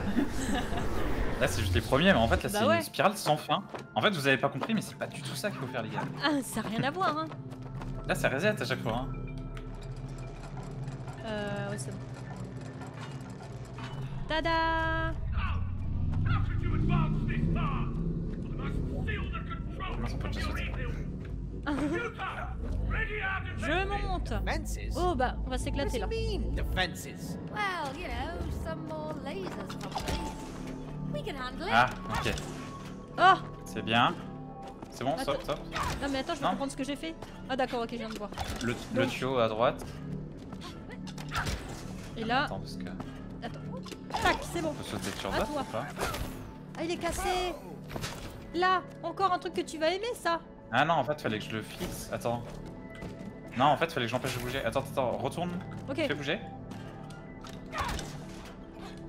Là, c'est juste les premiers, mais en fait, là, Bah c'est ouais. une spirale sans fin. En fait, vous avez pas compris, mais c'est pas du tout ça qu'il faut faire, les gars. ah, ça n'a rien à voir hein. Là, ça reset à chaque fois. Hein. Euh, ouais, c'est bon. Tada Je monte? Oh bah, on va s'éclater là. mean, defenses? Well, you know, some more lasers probably. We can handle it. Ah, ok. Oh C'est bien. C'est bon, stop, stop. Non mais attends, je peux Non. comprendre ce que j'ai fait. Ah d'accord, ok, je viens de voir. Le, le tuyau à droite. Et là, Attends, parce que. attends. Tac, c'est bon. On peut sauter sur À d'autres toi. ou pas? Ah, il est cassé Là, encore un truc que tu vas aimer ça Ah non, en fait, fallait que je le fixe. Attends. Non, en fait, fallait que j'empêche de bouger. Attends, attends, retourne. Ok. Fais bouger.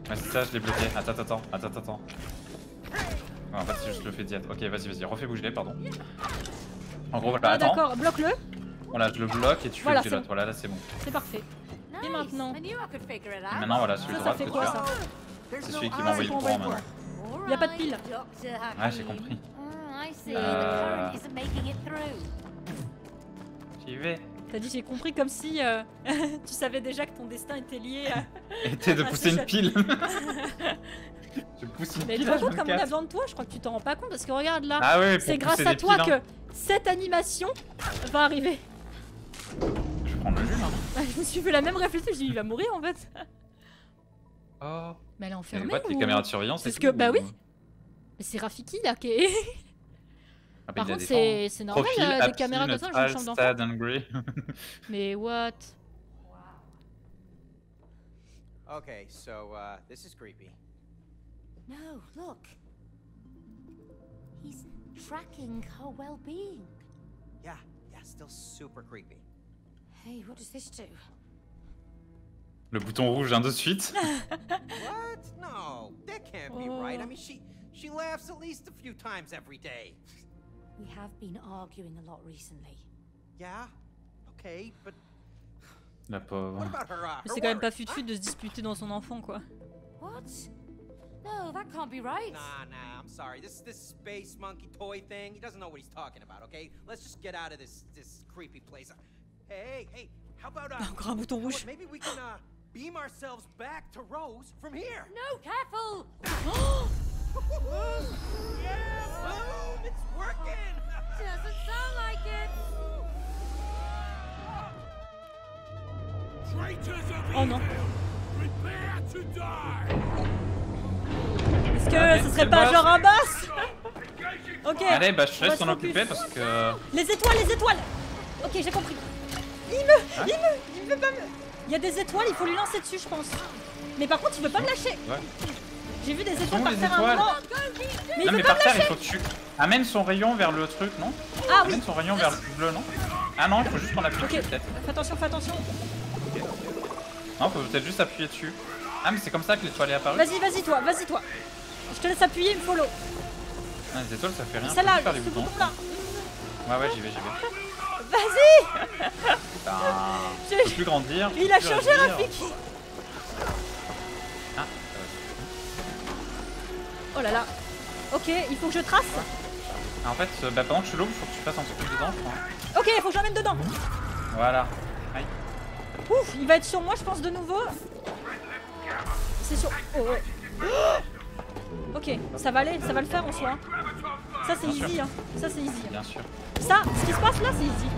Ouais, c'est ça, je l'ai bloqué. Attends, attends, attends, attends, attends. Ouais, en fait, c'est juste le fait diète. Ok, vas-y, vas-y, refais bouger, pardon. En gros, voilà, Ah attends. d'accord, bloque-le. Voilà, je le bloque et tu Voilà, fais le c'est pilote. Voilà, là, c'est bon. C'est parfait. Nice. maintenant Et out. maintenant, voilà, celui fait que quoi tu as. C'est celui qui m'a envoyé le courant maintenant. Y a pas de pile. Ouais, j'ai compris. Ah, I see. Euh. The current isn't making it through. J'y vais. T'as dit j'ai compris comme si euh, tu savais déjà que ton destin était lié à... Et de pousser une pile. je pousse une Mais pile à rends compte comme on a 24. besoin de toi Je crois que tu t'en rends pas compte parce que regarde là, Ah ouais, c'est grâce à toi piles, hein. que cette animation va arriver. Je prends le jus là. je me suis fait la même réflexion, j'ai dit il va mourir en fait. Oh. Mais elle est enfermée what, les ou- caméras de surveillance Parce que, tout, bah ou- oui. Mais c'est Rafiki là qui est... Ah, Par contre c'est normal Profil, euh, des caméras comme ça dans une chambre d'enfant. Mais what? Okay, so uh, this is creepy. No, look. He's tracking her well-being. Yeah, yeah, still super creepy. Hey, what does this do? Le bouton rouge, un de suite. what? No, that can't be right. I Oh. mean, she she laughs at least a few times every day. We have been arguing a lot recently. Yeah, okay, but La what pauvre. about her? Uh, Mais her c'est quand même pas work, fut-fut de se disputer dans son enfant quoi. What? No, that can't be right. Nah, nah, I'm sorry. This this space monkey toy thing, he doesn't know what he's talking about, okay? Let's just get out of this this creepy place. Hey, hey, how about uh Encore un bouton how about rouge. maybe we can uh beam ourselves back to Rose from here? No, careful! Oh non. Est-ce que ce serait pas genre un boss Ok. Allez, bah je laisse se t'en occuper parce que. Les étoiles, les étoiles Ok, j'ai compris. Il me, il me, il veut pas me... Il y a des étoiles, il faut lui lancer dessus, je pense. Mais par contre, il veut pas me lâcher. Ouais. J'ai vu des étoiles par les terre un étoiles moment. Mais non, mais par terre, il faut que tu. Amène son rayon vers le truc, non Ah oui. Amène son rayon vers le bleu, non Ah non, il faut juste qu'on appuie Ok, dessus, peut-être. fais attention, fais attention. Non, faut peut-être juste appuyer dessus. Ah, mais c'est comme ça que l'étoile est apparue Vas-y, vas-y, toi, vas-y, toi. Je te laisse appuyer, me follow. Ah, les étoiles, ça fait rien. faut Celle-là, faire les boutons. Ouais, ouais, j'y vais, j'y vais. Vas-y Putain. Je peux plus grandir. Il a changé, agir. Rafiki. Oh là là. Ok, il faut que je trace. Ah, en fait, euh, bah, pendant que je suis l'eau, il faut que tu fasses un truc dedans, je crois. Ok, il faut que j'emmène dedans. Voilà. Aïe. Ouf, il va être sur moi, je pense, de nouveau. C'est sur... Oh, ouais. Ok, ça va aller, ça va le faire en soi. Ça, c'est easy, sûr. hein. Ça, c'est easy. Bien sûr. Ça, ce qui se passe là, c'est easy.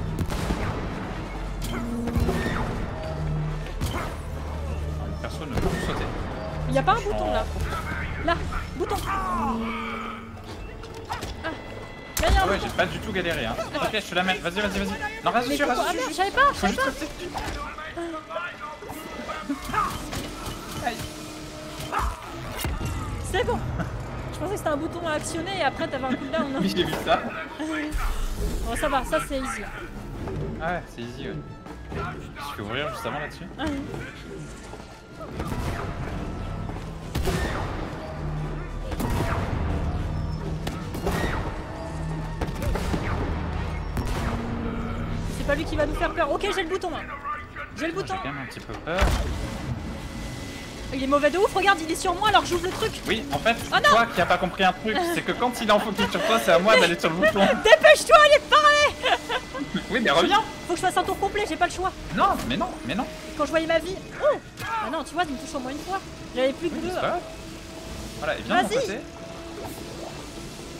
Perso ne peut sauter. Il n'y a pas un bouton là. Là, bouton. Ah. Ah ouais, j'ai pas du tout galéré, hein. Ok, je te la mets. Vas-y, vas-y, vas-y. Non, reste dessus, reste Ah merde, je savais pas, je savais pas. dessus. C'est bon. Je pensais que c'était un bouton à actionner et après t'avais un cooldown. Oui, j'ai vu ça. Bon, ça va, ça c'est easy. Ah ouais, c'est easy, ouais. Je peux ouvrir juste avant là-dessus. Pas lui qui va nous faire peur. Ok, j'ai le bouton là. J'ai le bouton. J'ai quand même un petit peu peur. Il est mauvais de ouf, regarde, il est sur moi alors j'ouvre le truc. Oui, en fait, Oh toi qui as pas compris un truc, c'est que quand il est en focus sur toi, c'est à moi d'aller sur le bouton. Dépêche-toi, il est de parler Oui, mais reviens Faut que je fasse un tour complet, j'ai pas le choix. Non, mais non, mais non. Quand je voyais ma vie. Oh Ah non, tu vois, il me touche au moins une fois. J'avais plus que deux. Pas. Voilà, et viens Vas-y.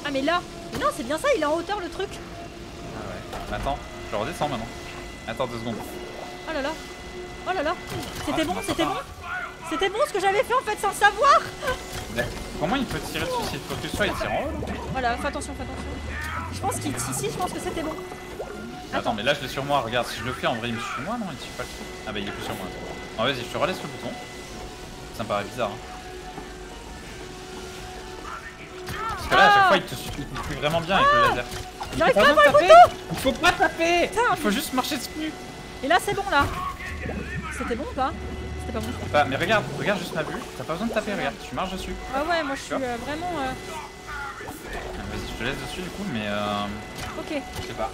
Ah mais là Mais non, c'est bien ça, il est en hauteur le truc. Ah ouais. Attends, je redescends maintenant. Attends deux secondes. Oh là là. Oh là là. C'était Ah, bon, non, c'était bon. C'était bon ce que j'avais fait en fait sans savoir. Comment il peut tirer dessus s'il focus soit il tire en haut là Voilà, fais attention, fais attention. Je pense qu'il je pense que c'était bon. Attends, mais là je l'ai sur moi, regarde, si je le fais en vrai il me suit moi, non il suit pas le truc. Ah bah il est plus sur moi. Bon vas-y, je te relaisse le bouton. Ça me paraît bizarre. Hein. Parce que là à chaque Ah fois il te suit, il te suit vraiment bien avec le laser. Il J'arrive faut pas à besoin voir de le taper Il faut pas taper Putain, Il faut juste marcher dessus Et là c'est bon là. C'était bon ou pas? C'était pas tour. Bah, mais regarde, regarde juste ma vue. T'as pas besoin de taper, regarde. Tu marches dessus. Ah ouais, moi je suis euh, vraiment. euh, Ah, Vas-y, je te laisse dessus du coup, mais euh, Ok. je sais pas.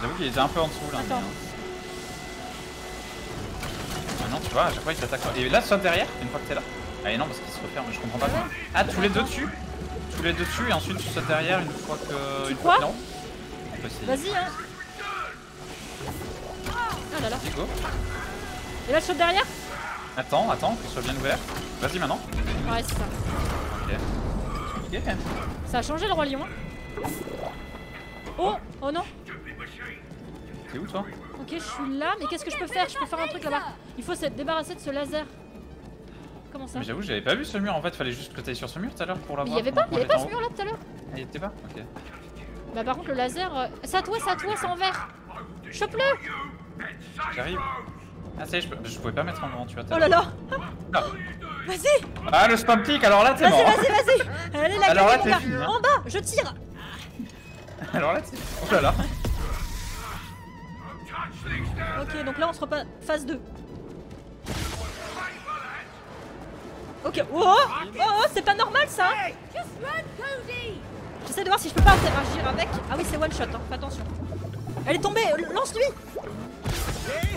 J'avoue qu'il était un peu en dessous là. mais, Attends. euh, Maintenant, tu vois, à chaque fois il t'attaque. Et là, saute derrière une fois que t'es là. Ah, et non, parce qu'il se referme, je comprends pas. Ah, tous les deux dessus Tous les deux dessus, et ensuite tu sautes derrière une fois que. Tu une fois crois? en Vas-y, hein. Ah là là. Go. Et là, je saute derrière Attends, attends, ce soit bien ouvert. Vas-y maintenant. Ouais, c'est ça. Ok. Ok. Ça a changé le roi lion. Oh Oh non T'es où toi Ok, je suis là, mais qu'est-ce que je peux faire? Je peux faire un truc là-bas. Il faut se débarrasser de ce laser. Comment ça? Mais j'avoue, j'avais pas vu ce mur en fait, fallait juste que t'ailles sur ce mur tout à l'heure pour l'avoir. il y avait pas, il y avait pas ce ce mur là tout à l'heure Il était pas? Ok. Bah par contre le laser, euh, c'est à toi, c'est à toi, c'est en vert. Chope-le J'arrive. Ah, ça y est, je, peux- je pouvais pas mettre en grand, tu vois. Oh là là Non. Vas-y Ah, le spam click, alors là t'es Vas-y, mort. vas-y, vas-y Allez la Alors là, mon fini, hein. En bas, je tire Alors là t'es. Oh là là. Ok, donc là on se repasse phase 2. Ok, oh Oh, oh c'est pas normal ça Just run, Cody! J'essaie de voir si je peux pas interagir avec. Ah oui, c'est one shot, hein, fais attention. Elle est tombée, euh, lance-lui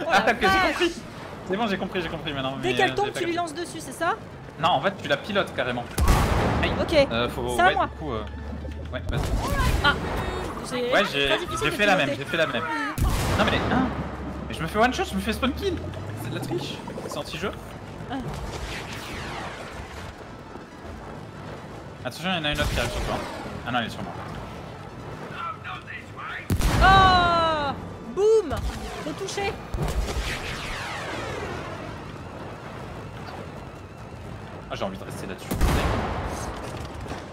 Oh Ah, ok, j'ai compris. C'est bon, j'ai compris, j'ai compris maintenant. Dès qu'elle euh, tombe, tu lui lances dessus, c'est ça? Non, en fait, tu la pilotes carrément. Aïe. Ok. Euh, faut. C'est à ouais, moi. du coup. euh, Ouais, vas-y. Ah J'ai- Ouais, j'ai fait la même, j'ai fait la même. Non, mais. Hein Mais je me fais one shot, je me fais spawn kill. C'est de la triche. C'est anti-jeu. Ah. Attention, il y en a une autre qui arrive sur toi. Ah non, elle est sur moi. Oh Boum Faut toucher Ah, j'ai envie de rester là-dessus.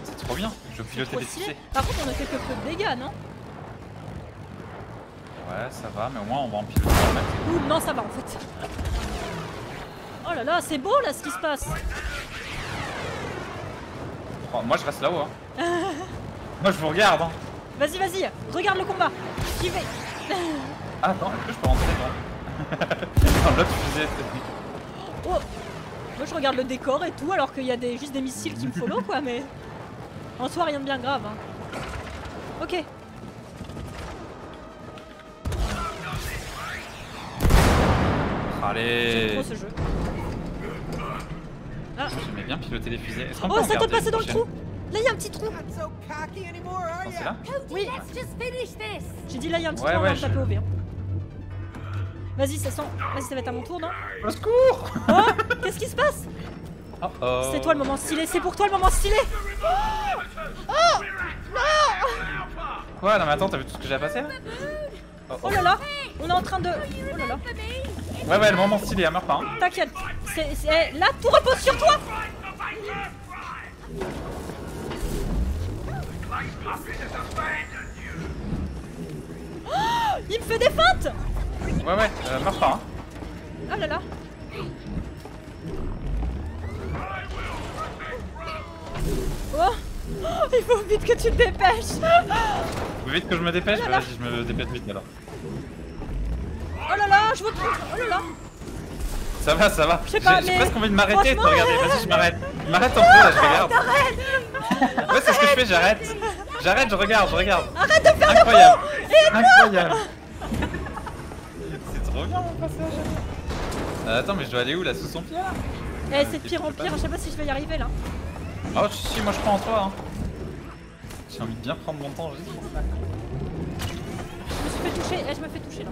C'est trop bien. Je pilote Trop des fusées. Par contre, on a quelques peu de dégâts, non Ouais, ça va, mais au moins on va en piloter en fait. Ouh, non, ça va en fait. Oh là là, c'est beau là ce qui se passe. Oh, moi je reste là-haut. Hein. moi je vous regarde. Hein. Vas-y, vas-y, regarde le combat. J'y vais. Ah, attends, est-ce que je peux rentrer fusée. Oh Moi je regarde le décor et tout alors qu'il y a des, juste des missiles qui me follow quoi mais... En soi rien de bien grave hein. Ok. Allez Trop ce jeu. Bien piloter les fusées. Est-ce qu'on peut Oh ça t'a passé dans le trou Là il y a un petit trou c'est là Oui! J'ai dit là il y a un petit Ouais, trou on va ouais, me je- taper au V hein. Vas-y ça sent... Vas-y ça va être à mon tour non Au secours Oh Qu'est-ce qui se passe Oh oh C'est toi le moment stylé, c'est pour toi le moment stylé Quoi Non mais attends, t'as vu tout ce que j'ai à passer là oh, Oh là là On est en train de... Oh là là Ouais ouais, le moment stylé, elle meurt pas. Hein. T'inquiète c'est- Là tout repose sur toi Oh Il me fait des feintes Ouais ouais, euh, meurt pas. Hein. Oh là là Oh Oh, Il faut vite que tu te dépêches Vous vite que je me dépêche Oh là Bah. Vas-y, je me dépêche vite alors. Oh là là, je vous trouve Oh là là Ça va, ça va. Je sais J'ai presque envie de m'arrêter de regarder. Vas-y, je m'arrête. Je m'arrête un peu là, je regarde. Ouais, c'est ce que je fais, j'arrête. J'arrête, je regarde, je regarde. Arrête de faire Incroyable. faux Incroyable. C'est trop bien mon passage. Euh, attends, mais je dois aller où là Sous son pied là Eh, c'est de pire en pire, je sais pas si je vais y arriver là. Oh, si, si, moi je prends en toi. Hein. J'ai envie de bien prendre mon temps juste pour ça. Je me suis fait toucher, eh, je me fais toucher là.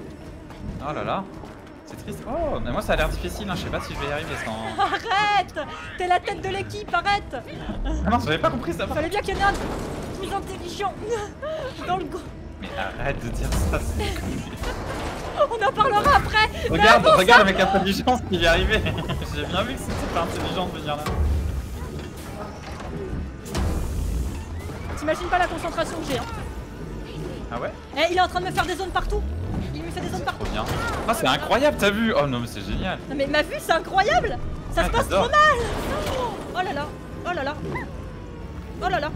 Oh là là. C'est triste. Oh, mais moi ça a l'air difficile, hein. je sais pas si je vais y arriver sans. Arrête T'es la tête de l'équipe, arrête Ah non, j'avais pas compris ça. Fallait bien qu'il y en ait un plus intelligent dans le groupe. Mais arrête de dire ça. On en parlera après Mais Regarde, avant regarde ça- avec intelligence qui est arrivé. J'ai bien vu que c'était pas intelligent de venir là. T'imagines pas la concentration que j'ai hein. Ah ouais? Eh, il est en train de me faire des zones partout partout Trop bien. Ah, c'est incroyable, t'as vu Oh non, mais c'est génial. Non mais ma vue c'est incroyable Ça Ah, se passe j'adore. trop mal Oh là là Oh là là Oh là là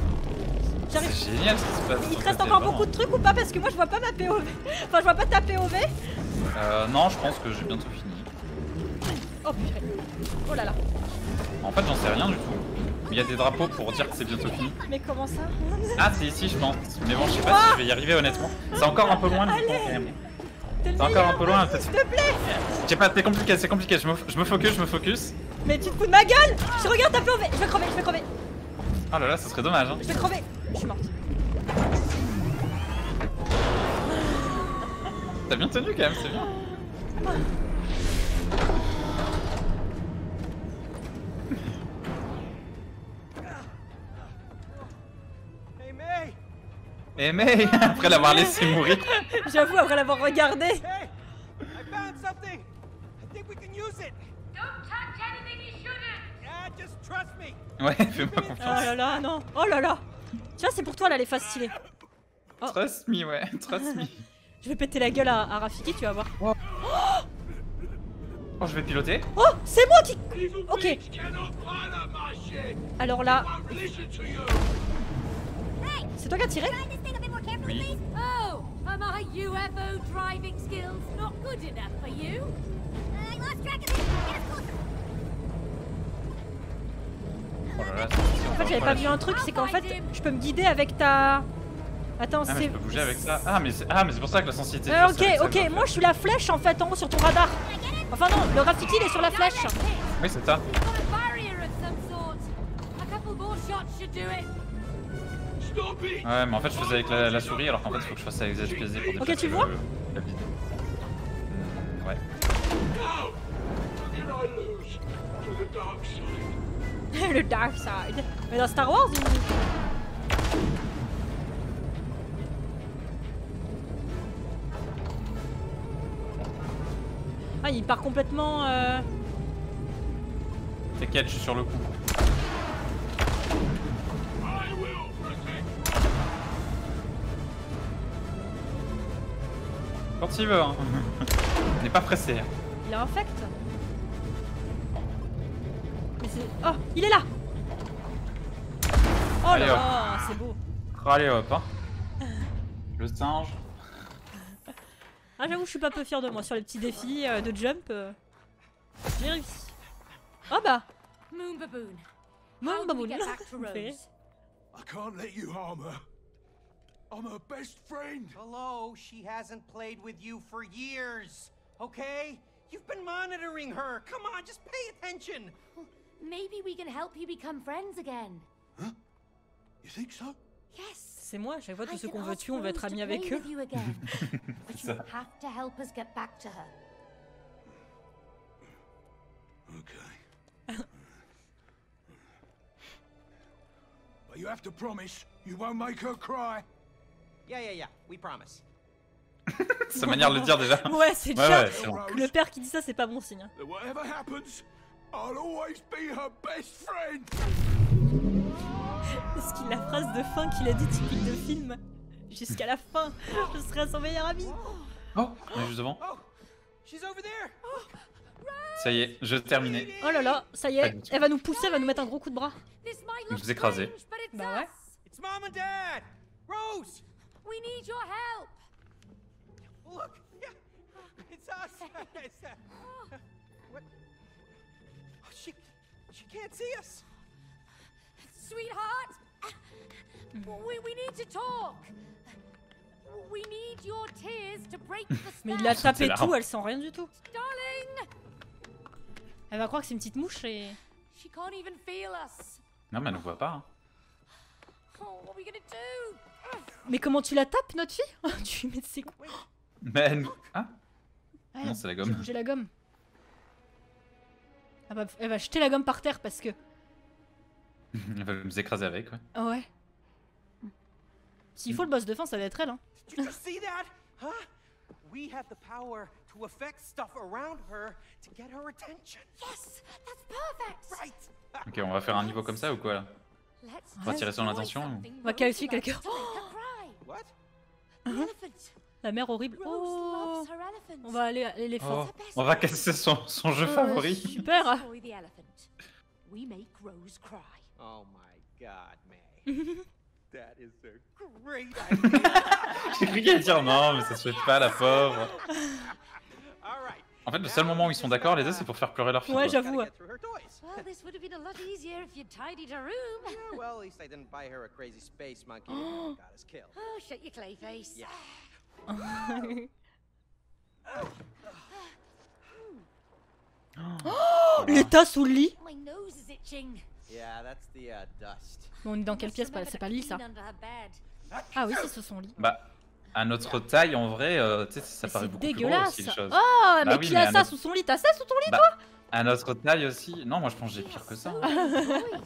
J'arrive C'est génial ce qui se passe. Il te reste encore vraiment- beaucoup de trucs ou pas? Parce que moi je vois pas ma POV Enfin je vois pas ta POV Euh, non, je pense que j'ai bientôt fini. Oh purée. Oh là là. En fait, j'en sais rien du tout. Il y a des drapeaux pour dire que c'est bientôt fini. Mais comment ça? Ah, c'est ici, je pense. Mais bon, je sais pas si je vais y arriver, honnêtement. C'est encore un peu loin du coup, quand même. T'es encore un peu loin, peut-être. S'il te plaît Je sais pas, c'est compliqué, c'est compliqué. Je me, je me focus, je me focus. Mais tu te fous de ma gueule Je regarde ta POV Je vais crever, je vais crever, Oh là là, ça serait dommage. Hein. je vais crever Je suis morte. T'as bien tenu quand même, c'est bien. Eh mais après l'avoir laissé mourir. J'avoue, après l'avoir regardé. Hey! I found something! I think we can use it! Don't touch anything you shouldn't. Yeah, just trust me! Ouais, fais-moi Oh confiance. là là, non. Oh là là. Tiens, c'est pour toi là les faces stylées. Trust me, ouais, trust me. Je vais péter la gueule à, à Rafiki, tu vas voir. Oh, je vais piloter. Oh, c'est moi qui. Ok. Alors là, c'est toi qui as tiré Try this thing a bit more carefully, Oui. please? Oh, are my UFO driving skills not good enough for you? I lost track of it? Oh là là, En fait, j'avais pas vu un truc, c'est qu'en fait, je peux me guider avec ta. Attends, Ah, mais c'est. je peux bouger avec ça. Ah, mais c'est ah, mais c'est pour ça que la sensibilité. Euh, dure, c'est ok, ok, moi je suis la flèche en fait en haut sur ton radar. Enfin non, le Rafiki il est sur la flèche. Oui, c'est ça. A couple more shots should do it. Ouais, mais en fait, je faisais avec la, la souris alors qu'en fait, il faut que je fasse avec ZPZ pour déplacer tu le- vois la. Hmm, ouais. le Dark Side. Mais dans Star Wars ou. Ah, il part complètement. Euh... T'inquiète, je suis sur le coup. Quand il veut, hein. On n'est pas pressé. hein. Il a infect. Mais c'est. Oh, il est là Oh Allez, là là, c'est beau. Allez hop, hein. Le singe. Ah, j'avoue, je suis pas peu fier de moi sur les petits défis euh, de jump. euh, J'ai réussi. Oh bah Moon baboon. We baboon. I can't let you harm her. I'm her best friend. Hello, she hasn't played with you for years, okay? You've been monitoring her. Come on, just pay attention. Maybe we can help you become friends again. Huh? You think so? Yes. C'est moi, à chaque fois, tous I ceux qu'on veut ask tuer, on veut être to amis play avec eux. with you again. But you have to help us get back to her. Okay. but you have to promise you won't make her cry. Yeah, yeah, yeah. We promise. Sa manière de le dire déjà. Ouais, c'est Ouais, déjà. ouais, c'est bon. Le père qui dit ça, c'est pas bon signe. hein. Whatever happens, I'll always be her best friend. Est-ce qu'il la phrase de fin qu'il a dit typique de film Jusqu'à la fin, je serai son meilleur ami. Oh, on est juste devant. Oh, she's over there. Ça y est, je terminé. Oh là là, ça y est, elle va nous pousser, elle va nous mettre un gros coup de bras. But it's Bah ouais. It's mom and dad. Rose, We need your help. look. Yeah, it's us. It's, uh, what? Oh, she, she can't see us. Sweetheart, we, we need to talk. We need your tears to break the spell. Mais il l'a tapé tout, elle sent rien du tout. Darling, Elle va croire que c'est une petite mouche et. she can't even feel us. Non, mais elle ne voit pas. hein. Oh, what are we gonna do? Mais comment tu la tapes, notre fille Tu lui mets de ses coups. Mais elle... Ah Ah, Non, c'est la J'ai gomme. bougé la gomme. Ah bah, elle va jeter la gomme par terre parce que. Elle va nous écraser avec, ouais. Ah ouais. S'il faut le boss de fin, ça va être elle. Hein. Did you see that? Huh? We have the power to affect stuff around her to get her attention. Yes, that's perfect. Right. Ok, on va faire un niveau comme ça ou quoi là? On va tirer son attention, On va likes quelqu'un. elephant. La mère horrible. Oh. On va aller à l'éléphant. Oh, on va casser son, son jeu favori. Super Destroy the elephant. We make Rose cry. Oh my god, May. that is a great idea. J'ai cru qu'elle allait dire non, mais ça se fait pas, la pauvre. En fait, le seul moment où ils sont d'accord, les deux, c'est pour faire pleurer leur fille. Ouais, j'avoue. Gotta get through her toys. Well, this would have been a lot easier if you'd tidied her room. Yeah, well, at least I didn't buy her a crazy space monkey that got us killed. Oh, shut your clay face. Yeah. L'état sous le lit uh, dust. Mais on est dans quelle pièce? remember C'est pas le lit ça. Ah oui, c'est sur son lit. Bah, à notre taille, en vrai, euh, tu sais, ça Mais paraît beaucoup plus gros dégueulasse. aussi, les choses. Oh, mais Bah oui, qui mais a ça notre- sous son lit? T'as ça sous ton lit Bah, à notre taille aussi. Non, moi je pense que j'ai pire que ça. hein. Boys.